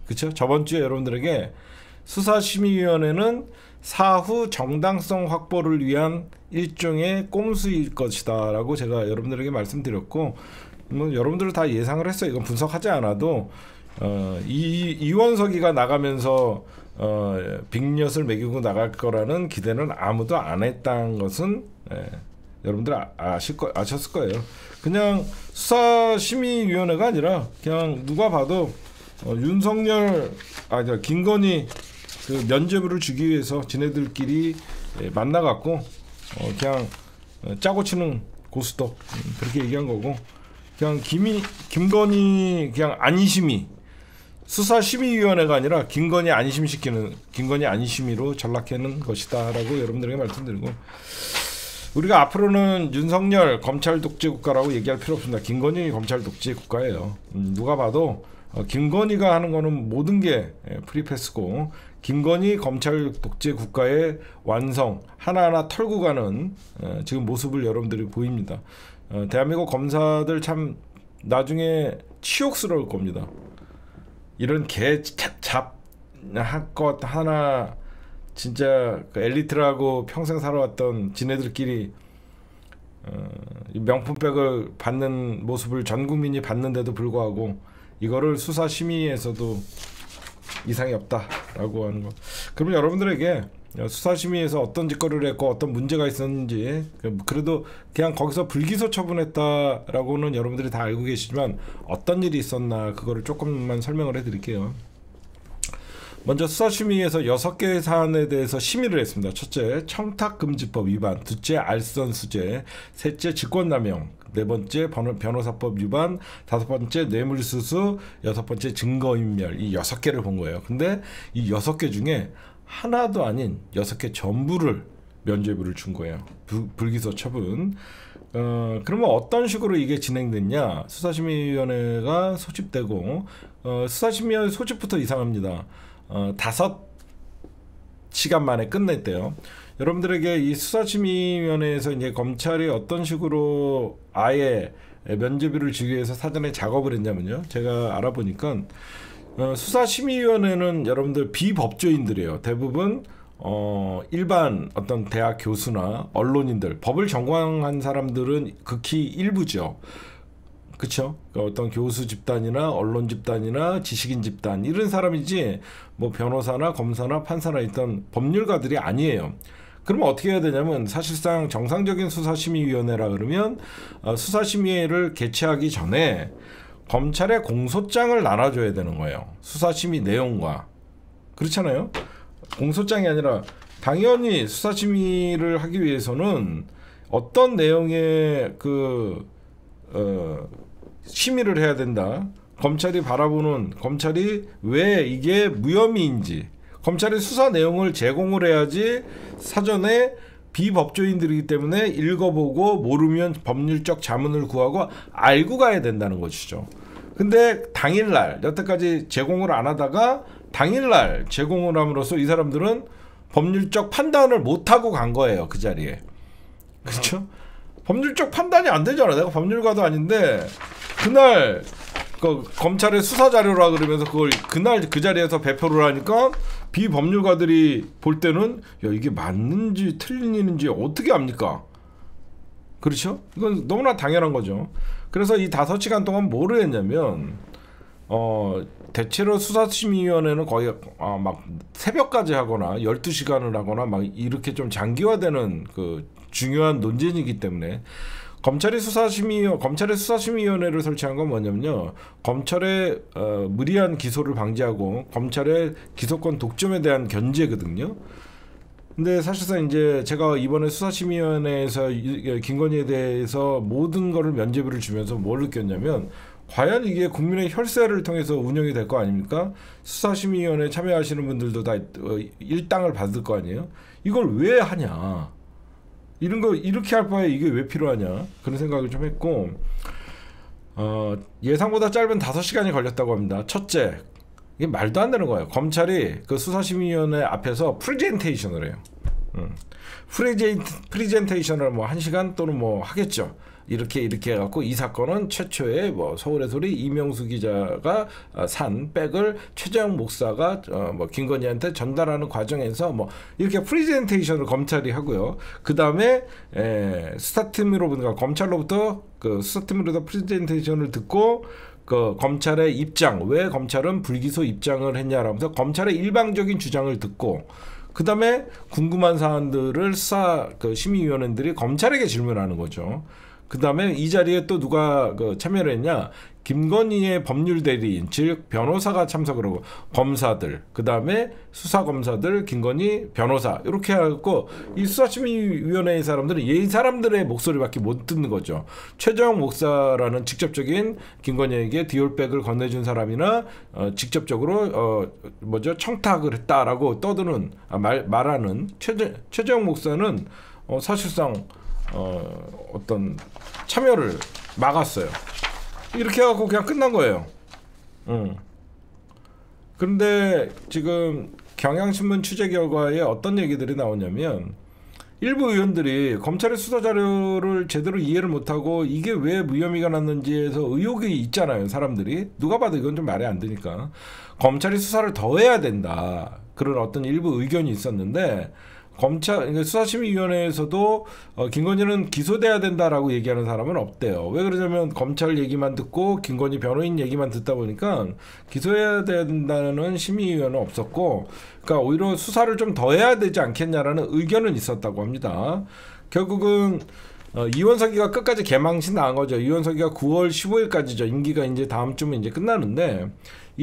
그렇죠? 저번 주에 여러분들에게 수사심의위원회는 사후 정당성 확보를 위한 일종의 꼼수일 것이다라고 제가 여러분들에게 말씀드렸고 뭐 여러분들은 다 예상을 했어요. 이건 분석하지 않아도 어, 이 이원석이가 나가면서 어, 빅엿을 매기고 나갈 거라는 기대는 아무도 안 했다는 것은 예, 여러분들 아, 아실 거 아셨을 거예요. 그냥 수사심의위원회가 아니라 그냥 누가 봐도 어, 윤석열 아니 김건희 그 면죄부를 주기 위해서 지네들끼리 예, 만나갖고 어 그냥 어, 짜고 치는 고스톱 음, 그렇게 얘기한 거고 그냥 김이 김건희 그냥 안심이 수사심의위원회가 아니라 김건희 안심시키는 김건희 안심위로 전락하는 것이다라고 여러분들에게 말씀드리고 우리가 앞으로는 윤석열 검찰 독재 국가라고 얘기할 필요 없습니다. 김건희 검찰 독재 국가예요. 음, 누가 봐도 어, 김건희가 하는 거는 모든 게 예, 프리패스고 김건희 검찰 독재 국가의 완성 하나하나 털고 가는 어, 지금 모습을 여러분들이 보입니다. 어, 대한민국 검사들 참 나중에 치욕스러울 겁니다. 이런 개잡것 하나 진짜 그 엘리트라고 평생 살아왔던 지네들끼리 어, 명품백을 받는 모습을 전 국민이 봤는데도 불구하고 이거를 수사 심의에서도 이상이 없다라고 하는 거. 그러면 여러분들에게 수사심의에서 어떤 짓거리를 했고 어떤 문제가 있었는지 그래도 그냥 거기서 불기소 처분했다라고는 여러분들이 다 알고 계시지만 어떤 일이 있었나 그거를 조금만 설명을 해드릴게요. 먼저 수사심의에서 여섯 개의 사안에 대해서 심의를 했습니다. 첫째, 청탁금지법 위반, 둘째, 알선수재, 셋째, 직권남용, 네 번째 변호사법 위반, 다섯 번째 뇌물수수, 여섯 번째 증거인멸 이 여섯 개를 본 거예요. 근데 이 여섯 개 중에 하나도 아닌 여섯 개 전부를 면죄부를 준 거예요. 부, 불기소 처분. 어, 그러면 어떤 식으로 이게 진행됐냐? 수사심의위원회가 소집되고 어, 수사심의위원회 소집부터 이상합니다. 어, 다섯 시간 만에 끝냈대요. 여러분들에게 이 수사심의위원회에서 이제 검찰이 어떤 식으로 아예 면제비를 주기 위해서 사전에 작업을 했냐면요. 제가 알아보니까 어, 수사심의위원회는 여러분들 비법조인들이에요. 대부분 어, 일반 어떤 대학 교수나 언론인들, 법을 전공한 사람들은 극히 일부죠. 그쵸? 그러니까 어떤 교수 집단이나 언론 집단이나 지식인 집단 이런 사람이지 뭐 변호사나 검사나 판사나 있던 법률가들이 아니에요. 그러면 어떻게 해야 되냐면 사실상 정상적인 수사심의위원회라 그러면 어, 수사심의를 개최하기 전에 검찰의 공소장을 나눠줘야 되는 거예요. 수사심의 내용과 그렇잖아요. 공소장이 아니라 당연히 수사심의를 하기 위해서는 어떤 내용의 그 어, 심의를 해야 된다. 검찰이 바라보는 검찰이 왜 이게 무혐의인지 검찰이 수사 내용을 제공을 해야지 사전에 비법조인들이기 때문에 읽어보고 모르면 법률적 자문을 구하고 알고 가야 된다는 것이죠. 근데 당일날 여태까지 제공을 안 하다가 당일날 제공을 함으로써 이 사람들은 법률적 판단을 못 하고 간 거예요 그 자리에 그렇죠? 법률적 판단이 안 되잖아 내가 법률가도 아닌데 그날 그 검찰의 수사 자료라 그러면서 그걸 그날 그 자리에서 배포를 하니까 비법률가들이 볼 때는 야 이게 맞는지 틀리는지 어떻게 압니까? 그렇죠? 이건 너무나 당연한 거죠. 그래서 이 다섯 시간 동안 뭐를 했냐면 어 대체로 수사심의위원회는 거의 아, 막 새벽까지 하거나 12시간을 하거나 막 이렇게 좀 장기화되는 그 중요한 논쟁이기 때문에 검찰이 수사심의 검찰의 수사심의위원회를 설치한 건 뭐냐면요 검찰의 어, 무리한 기소를 방지하고 검찰의 기소권 독점에 대한 견제거든요. 근데 사실상 이제 제가 이번에 수사심의위원회에서 김건희에 대해서 모든 거를 면제부를 주면서 뭘 느꼈냐면 과연 이게 국민의 혈세를 통해서 운영이 될 거 아닙니까? 수사심의위원회 참여하시는 분들도 다 어, 일당을 받을 거 아니에요? 이걸 왜 하냐? 이런 거 이렇게 할 바에 이게 왜 필요하냐? 그런 생각을 좀 했고 어, 예상보다 짧은 다섯 시간이 걸렸다고 합니다. 첫째, 이게 말도 안 되는 거예요. 검찰이 그 수사심의위원회 앞에서 프리젠테이션을 해요. 음. 프리젠, 프리젠테이션을 뭐한 시간 또는 뭐 하겠죠. 이렇게 이렇게 해갖고 이 사건은 최초에 뭐 서울의 소리 이명수 기자가 어, 산 백을 최재형 목사가 어, 뭐 김건희한테 전달하는 과정에서 뭐 이렇게 프리젠테이션을 검찰이 하고요. 그 다음에 수사팀으로부터 검찰로부터 그 수사팀으로부터 프리젠테이션을 듣고 그 검찰의 입장 왜 검찰은 불기소 입장을 했냐라면서 검찰의 일방적인 주장을 듣고 그 다음에 궁금한 사안들을 수사 그 심의위원회들이 검찰에게 질문하는 거죠. 그 다음에 이 자리에 또 누가 그 참여를 했냐? 김건희의 법률 대리인, 즉 변호사가 참석을 하고 검사들, 그 다음에 수사 검사들, 김건희 변호사 이렇게 하고 이 수사심의위원회의 사람들은 이 사람들의 목소리밖에 못 듣는 거죠. 최정 목사라는 직접적인 김건희에게 디올백을 건네준 사람이나 어, 직접적으로 어, 뭐죠 청탁을 했다라고 떠드는 아, 말 말하는 최재, 최정 목사는 어, 사실상 어, 어떤 참여를 막았어요. 이렇게 해갖고 그냥 끝난 거예요. 음. 그런데 지금 경향신문 취재 결과에 어떤 얘기들이 나오냐면 일부 의원들이 검찰의 수사 자료를 제대로 이해를 못하고 이게 왜 무혐의가 났는지에서 의혹이 있잖아요 사람들이 누가 봐도 이건 좀 말이 안 되니까 검찰이 수사를 더 해야 된다 그런 어떤 일부 의견이 있었는데 검찰 그러니까 수사심의위원회에서도 어, 김건희는 기소돼야 된다라고 얘기하는 사람은 없대요. 왜 그러냐면 검찰 얘기만 듣고 김건희 변호인 얘기만 듣다 보니까 기소해야 된다는 심의위원은 없었고, 그러니까 오히려 수사를 좀 더 해야 되지 않겠냐라는 의견은 있었다고 합니다. 결국은 어, 이원석이가 끝까지 개망신 나간 거죠. 이원석이가 9월 15일까지죠. 임기가 이제 다음 주면 이제 끝나는데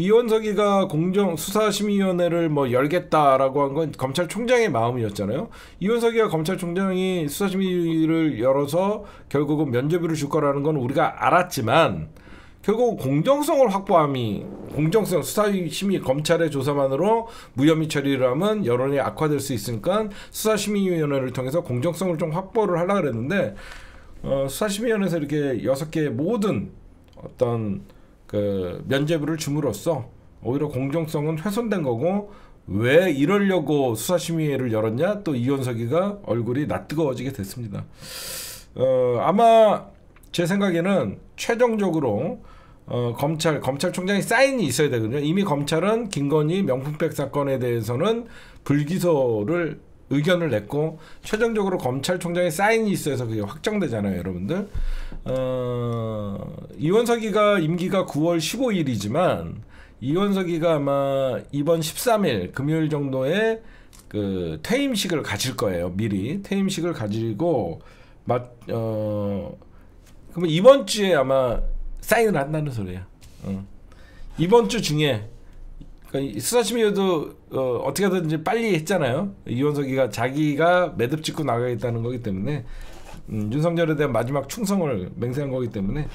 이원석이가 공정 수사심의위원회를 뭐 열겠다라고 한 건 검찰총장의 마음이었잖아요. 이원석이가 검찰총장이 수사심의를 열어서 결국은 면죄부를 줄 거라는 건 우리가 알았지만 결국 공정성을 확보함이 공정성 수사심의 검찰의 조사만으로 무혐의 처리를 하면 여론이 악화될 수 있으니까 수사심의위원회를 통해서 공정성을 좀 확보를 하려 그랬는데 어, 수사심의위원회에서 이렇게 여섯 개의 모든 어떤 그 면죄부를 줌으로써 오히려 공정성은 훼손된 거고 왜 이러려고 수사심의회를 열었냐 또 이원석이가 얼굴이 낯뜨거워지게 됐습니다. 어, 아마 제 생각에는 최종적으로 어, 검찰 검찰총장이 사인이 있어야 되거든요. 이미 검찰은 김건희 명품백 사건에 대해서는 불기소를 의견을 냈고 최종적으로 검찰총장의 사인이 있어서 그게 확정되잖아요, 여러분들. 어, 이원석이가 임기가 9월 15일이지만 이원석이가 아마 이번 13일 금요일 정도에 그 퇴임식을 가질 거예요. 미리 퇴임식을 가지고 맞 어 그러면 이번 주에 아마 사인을 한다는 소리야. 어. 이번 주 중에 그러니까 수사심의도 어, 어떻게 하든지 빨리 했잖아요. 이원석이가 자기가 매듭 짓고 나가겠다는 거기 때문에 음, 윤석열에 대한 마지막 충성을 맹세한 거기 때문에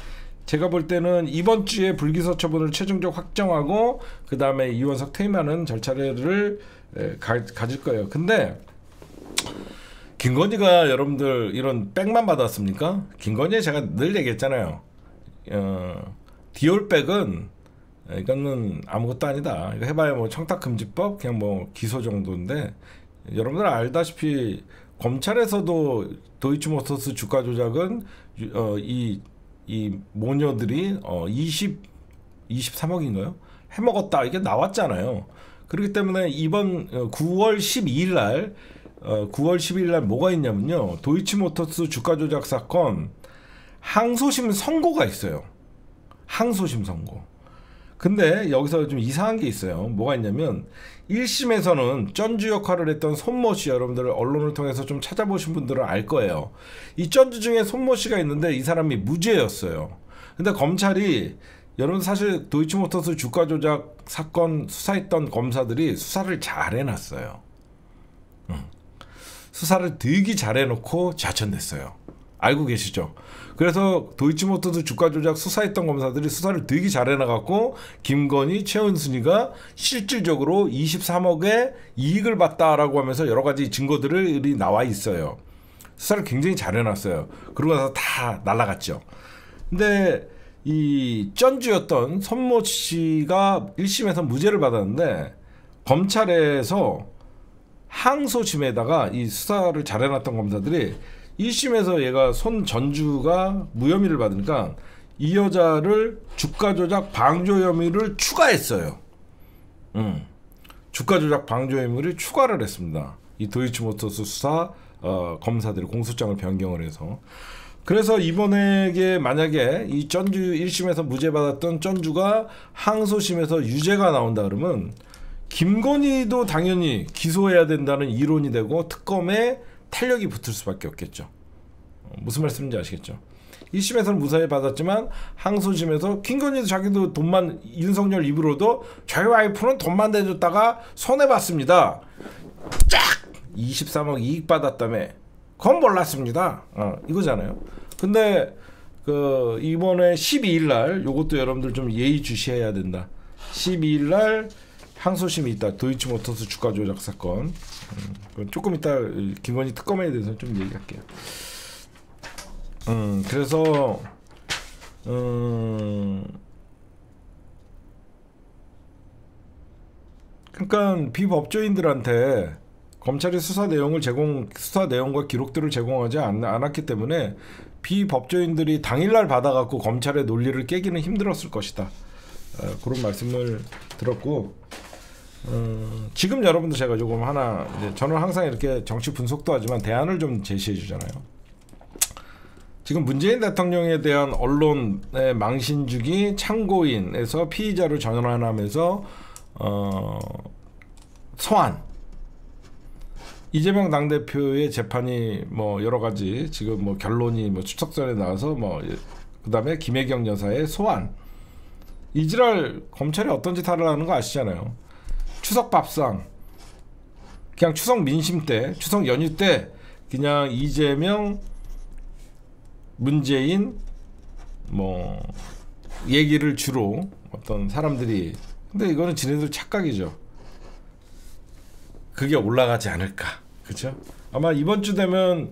제가 볼 때는 이번 주에 불기소 처분을 최종적 확정하고 그 다음에 이원석 퇴임하는 절차를 에, 가, 가질 거예요. 근데 김건희가 여러분들 이런 백만 받았습니까? 김건희 제가 늘 얘기했잖아요. 어, 디올백은 이거는 아무것도 아니다. 이거 해봐야 뭐 청탁금지법 그냥 뭐 기소 정도인데 여러분들 알다시피 검찰에서도 도이치모터스 주가 조작은 어, 이, 이 모녀들이 어, 20, 23억인가요? 해먹었다 이게 나왔잖아요. 그렇기 때문에 이번 9월 12일 날 어, 9월 12일 날 뭐가 있냐면요. 도이치모터스 주가 조작 사건 항소심 선고가 있어요. 항소심 선고. 근데 여기서 좀 이상한 게 있어요. 뭐가 있냐면 1심에서는 전주 역할을 했던 손모 씨 여러분들 언론을 통해서 좀 찾아보신 분들은 알 거예요. 이 전주 중에 손모 씨가 있는데 이 사람이 무죄였어요. 근데 검찰이 여러분 사실 도이치모터스 주가 조작 사건 수사했던 검사들이 수사를 잘 해놨어요. 응. 수사를 되게 잘 해놓고 자천됐어요. 알고 계시죠? 그래서 도이치모터스 주가 조작 수사했던 검사들이 수사를 되게 잘 해나갔고 김건희, 최은순이가 실질적으로 23억의 이익을 봤다라고 하면서 여러 가지 증거들이 나와 있어요. 수사를 굉장히 잘 해놨어요. 그러고 나서 다 날라갔죠. 근데 이 전주였던 선모 씨가 1심에서 무죄를 받았는데 검찰에서 항소심에다가 이 수사를 잘 해놨던 검사들이 1심에서 얘가 손 전주가 무혐의를 받으니까 이 여자를 주가 조작 방조 혐의를 추가했어요. 음. 주가 조작 방조 혐의를 추가를 했습니다. 이 도이치모터스 수사 어, 검사들이 공소장을 변경을 해서 그래서 이번에 만약에 이 전주 1심에서 무죄 받았던 전주가 항소심에서 유죄가 나온다 그러면 김건희도 당연히 기소해야 된다는 이론이 되고 특검에 탄력이 붙을 수밖에 없겠죠. 어, 무슨 말씀인지 아시겠죠? 1심에서는 무사히 받았지만 항소심에서 김건희도 자기도 돈만 윤석열 입으로도 저희 와이프는 돈만 대줬다가 손해봤습니다. 쫙 23억 이익 받았다며 그건 몰랐습니다. 어, 이거잖아요. 근데 그 이번에 12일 날 요것도 여러분들 좀 예의 주시해야 된다. 12일 날 항소심이 있다. 도이치모터스 주가 조작 사건. 음, 조금 이따 김건희 특검에 대해서 좀 얘기할게요. 음, 그래서 음, 그러니까 비법조인들한테 검찰이 수사 내용을 제공 수사 내용과 기록들을 제공하지 않, 않았기 때문에 비법조인들이 당일날 받아갖고 검찰의 논리를 깨기는 힘들었을 것이다. 어, 그런 말씀을 들었고 어, 지금 여러분들 제가 조금 하나 저는 항상 이렇게 정치 분석도 하지만 대안을 좀 제시해 주잖아요. 지금 문재인 대통령에 대한 언론의 망신주기 참고인에서 피의자로 전환하면서 어, 소환 이재명 당 대표의 재판이 뭐 여러 가지 지금 뭐 결론이 뭐 추석 전에 나와서 뭐 그다음에 김혜경 여사의 소환 이지랄 검찰이 어떤 짓 하려는 거 아시잖아요. 추석 밥상 그냥 추석 민심 때 추석 연휴 때 그냥 이재명 문재인 뭐 얘기를 주로 어떤 사람들이 근데 이거는 지네들 착각이죠. 그게 올라가지 않을까. 그죠? 아마 이번 주 되면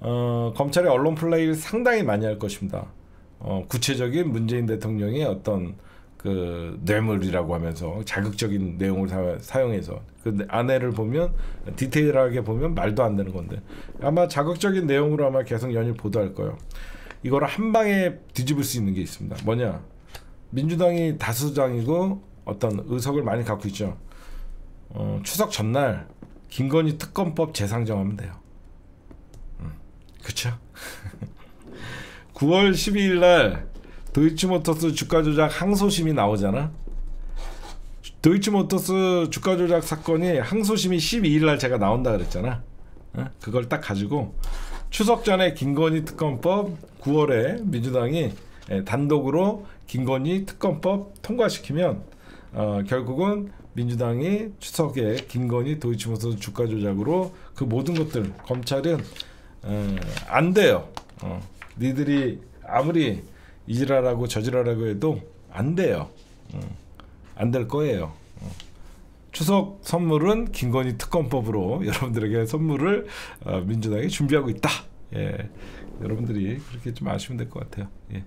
어, 검찰의 언론 플레이를 상당히 많이 할 것입니다. 어, 구체적인 문재인 대통령의 어떤 그 뇌물이라고 하면서 자극적인 내용을 사, 용해서그 안에를 보면 디테일하게 보면 말도 안 되는 건데 아마 자극적인 내용으로 아마 계속 연일 보도할 거예요. 이거를 한 방에 뒤집을 수 있는 게 있습니다. 뭐냐? 민주당이 다수당이고 어떤 의석을 많이 갖고 있죠. 어, 추석 전날 김건희 특검법 재상정하면 돼요. 음, 그렇죠? 9월 12일 날 도이치모터스 주가 조작 항소심이 나오잖아. 도이치모터스 주가 조작 사건이 항소심이 12일 날 제가 나온다 그랬잖아. 어? 그걸 딱 가지고 추석 전에 김건희 특검법 9월에 민주당이 예, 단독으로 김건희 특검법 통과시키면 어, 결국은 민주당이 추석에 김건희 도이치모터스 주가 조작으로 그 모든 것들 검찰은 어, 안 돼요. 어, 니들이 아무리 이지라라고 저지라라고 해도 안 돼요. 어, 안될 거예요. 어. 추석 선물은 김건희 특검법으로 여러분들에게 선물을 어, 민주당이 준비하고 있다. 예, 여러분들이 그렇게 좀 아시면 될 것 같아요. 예.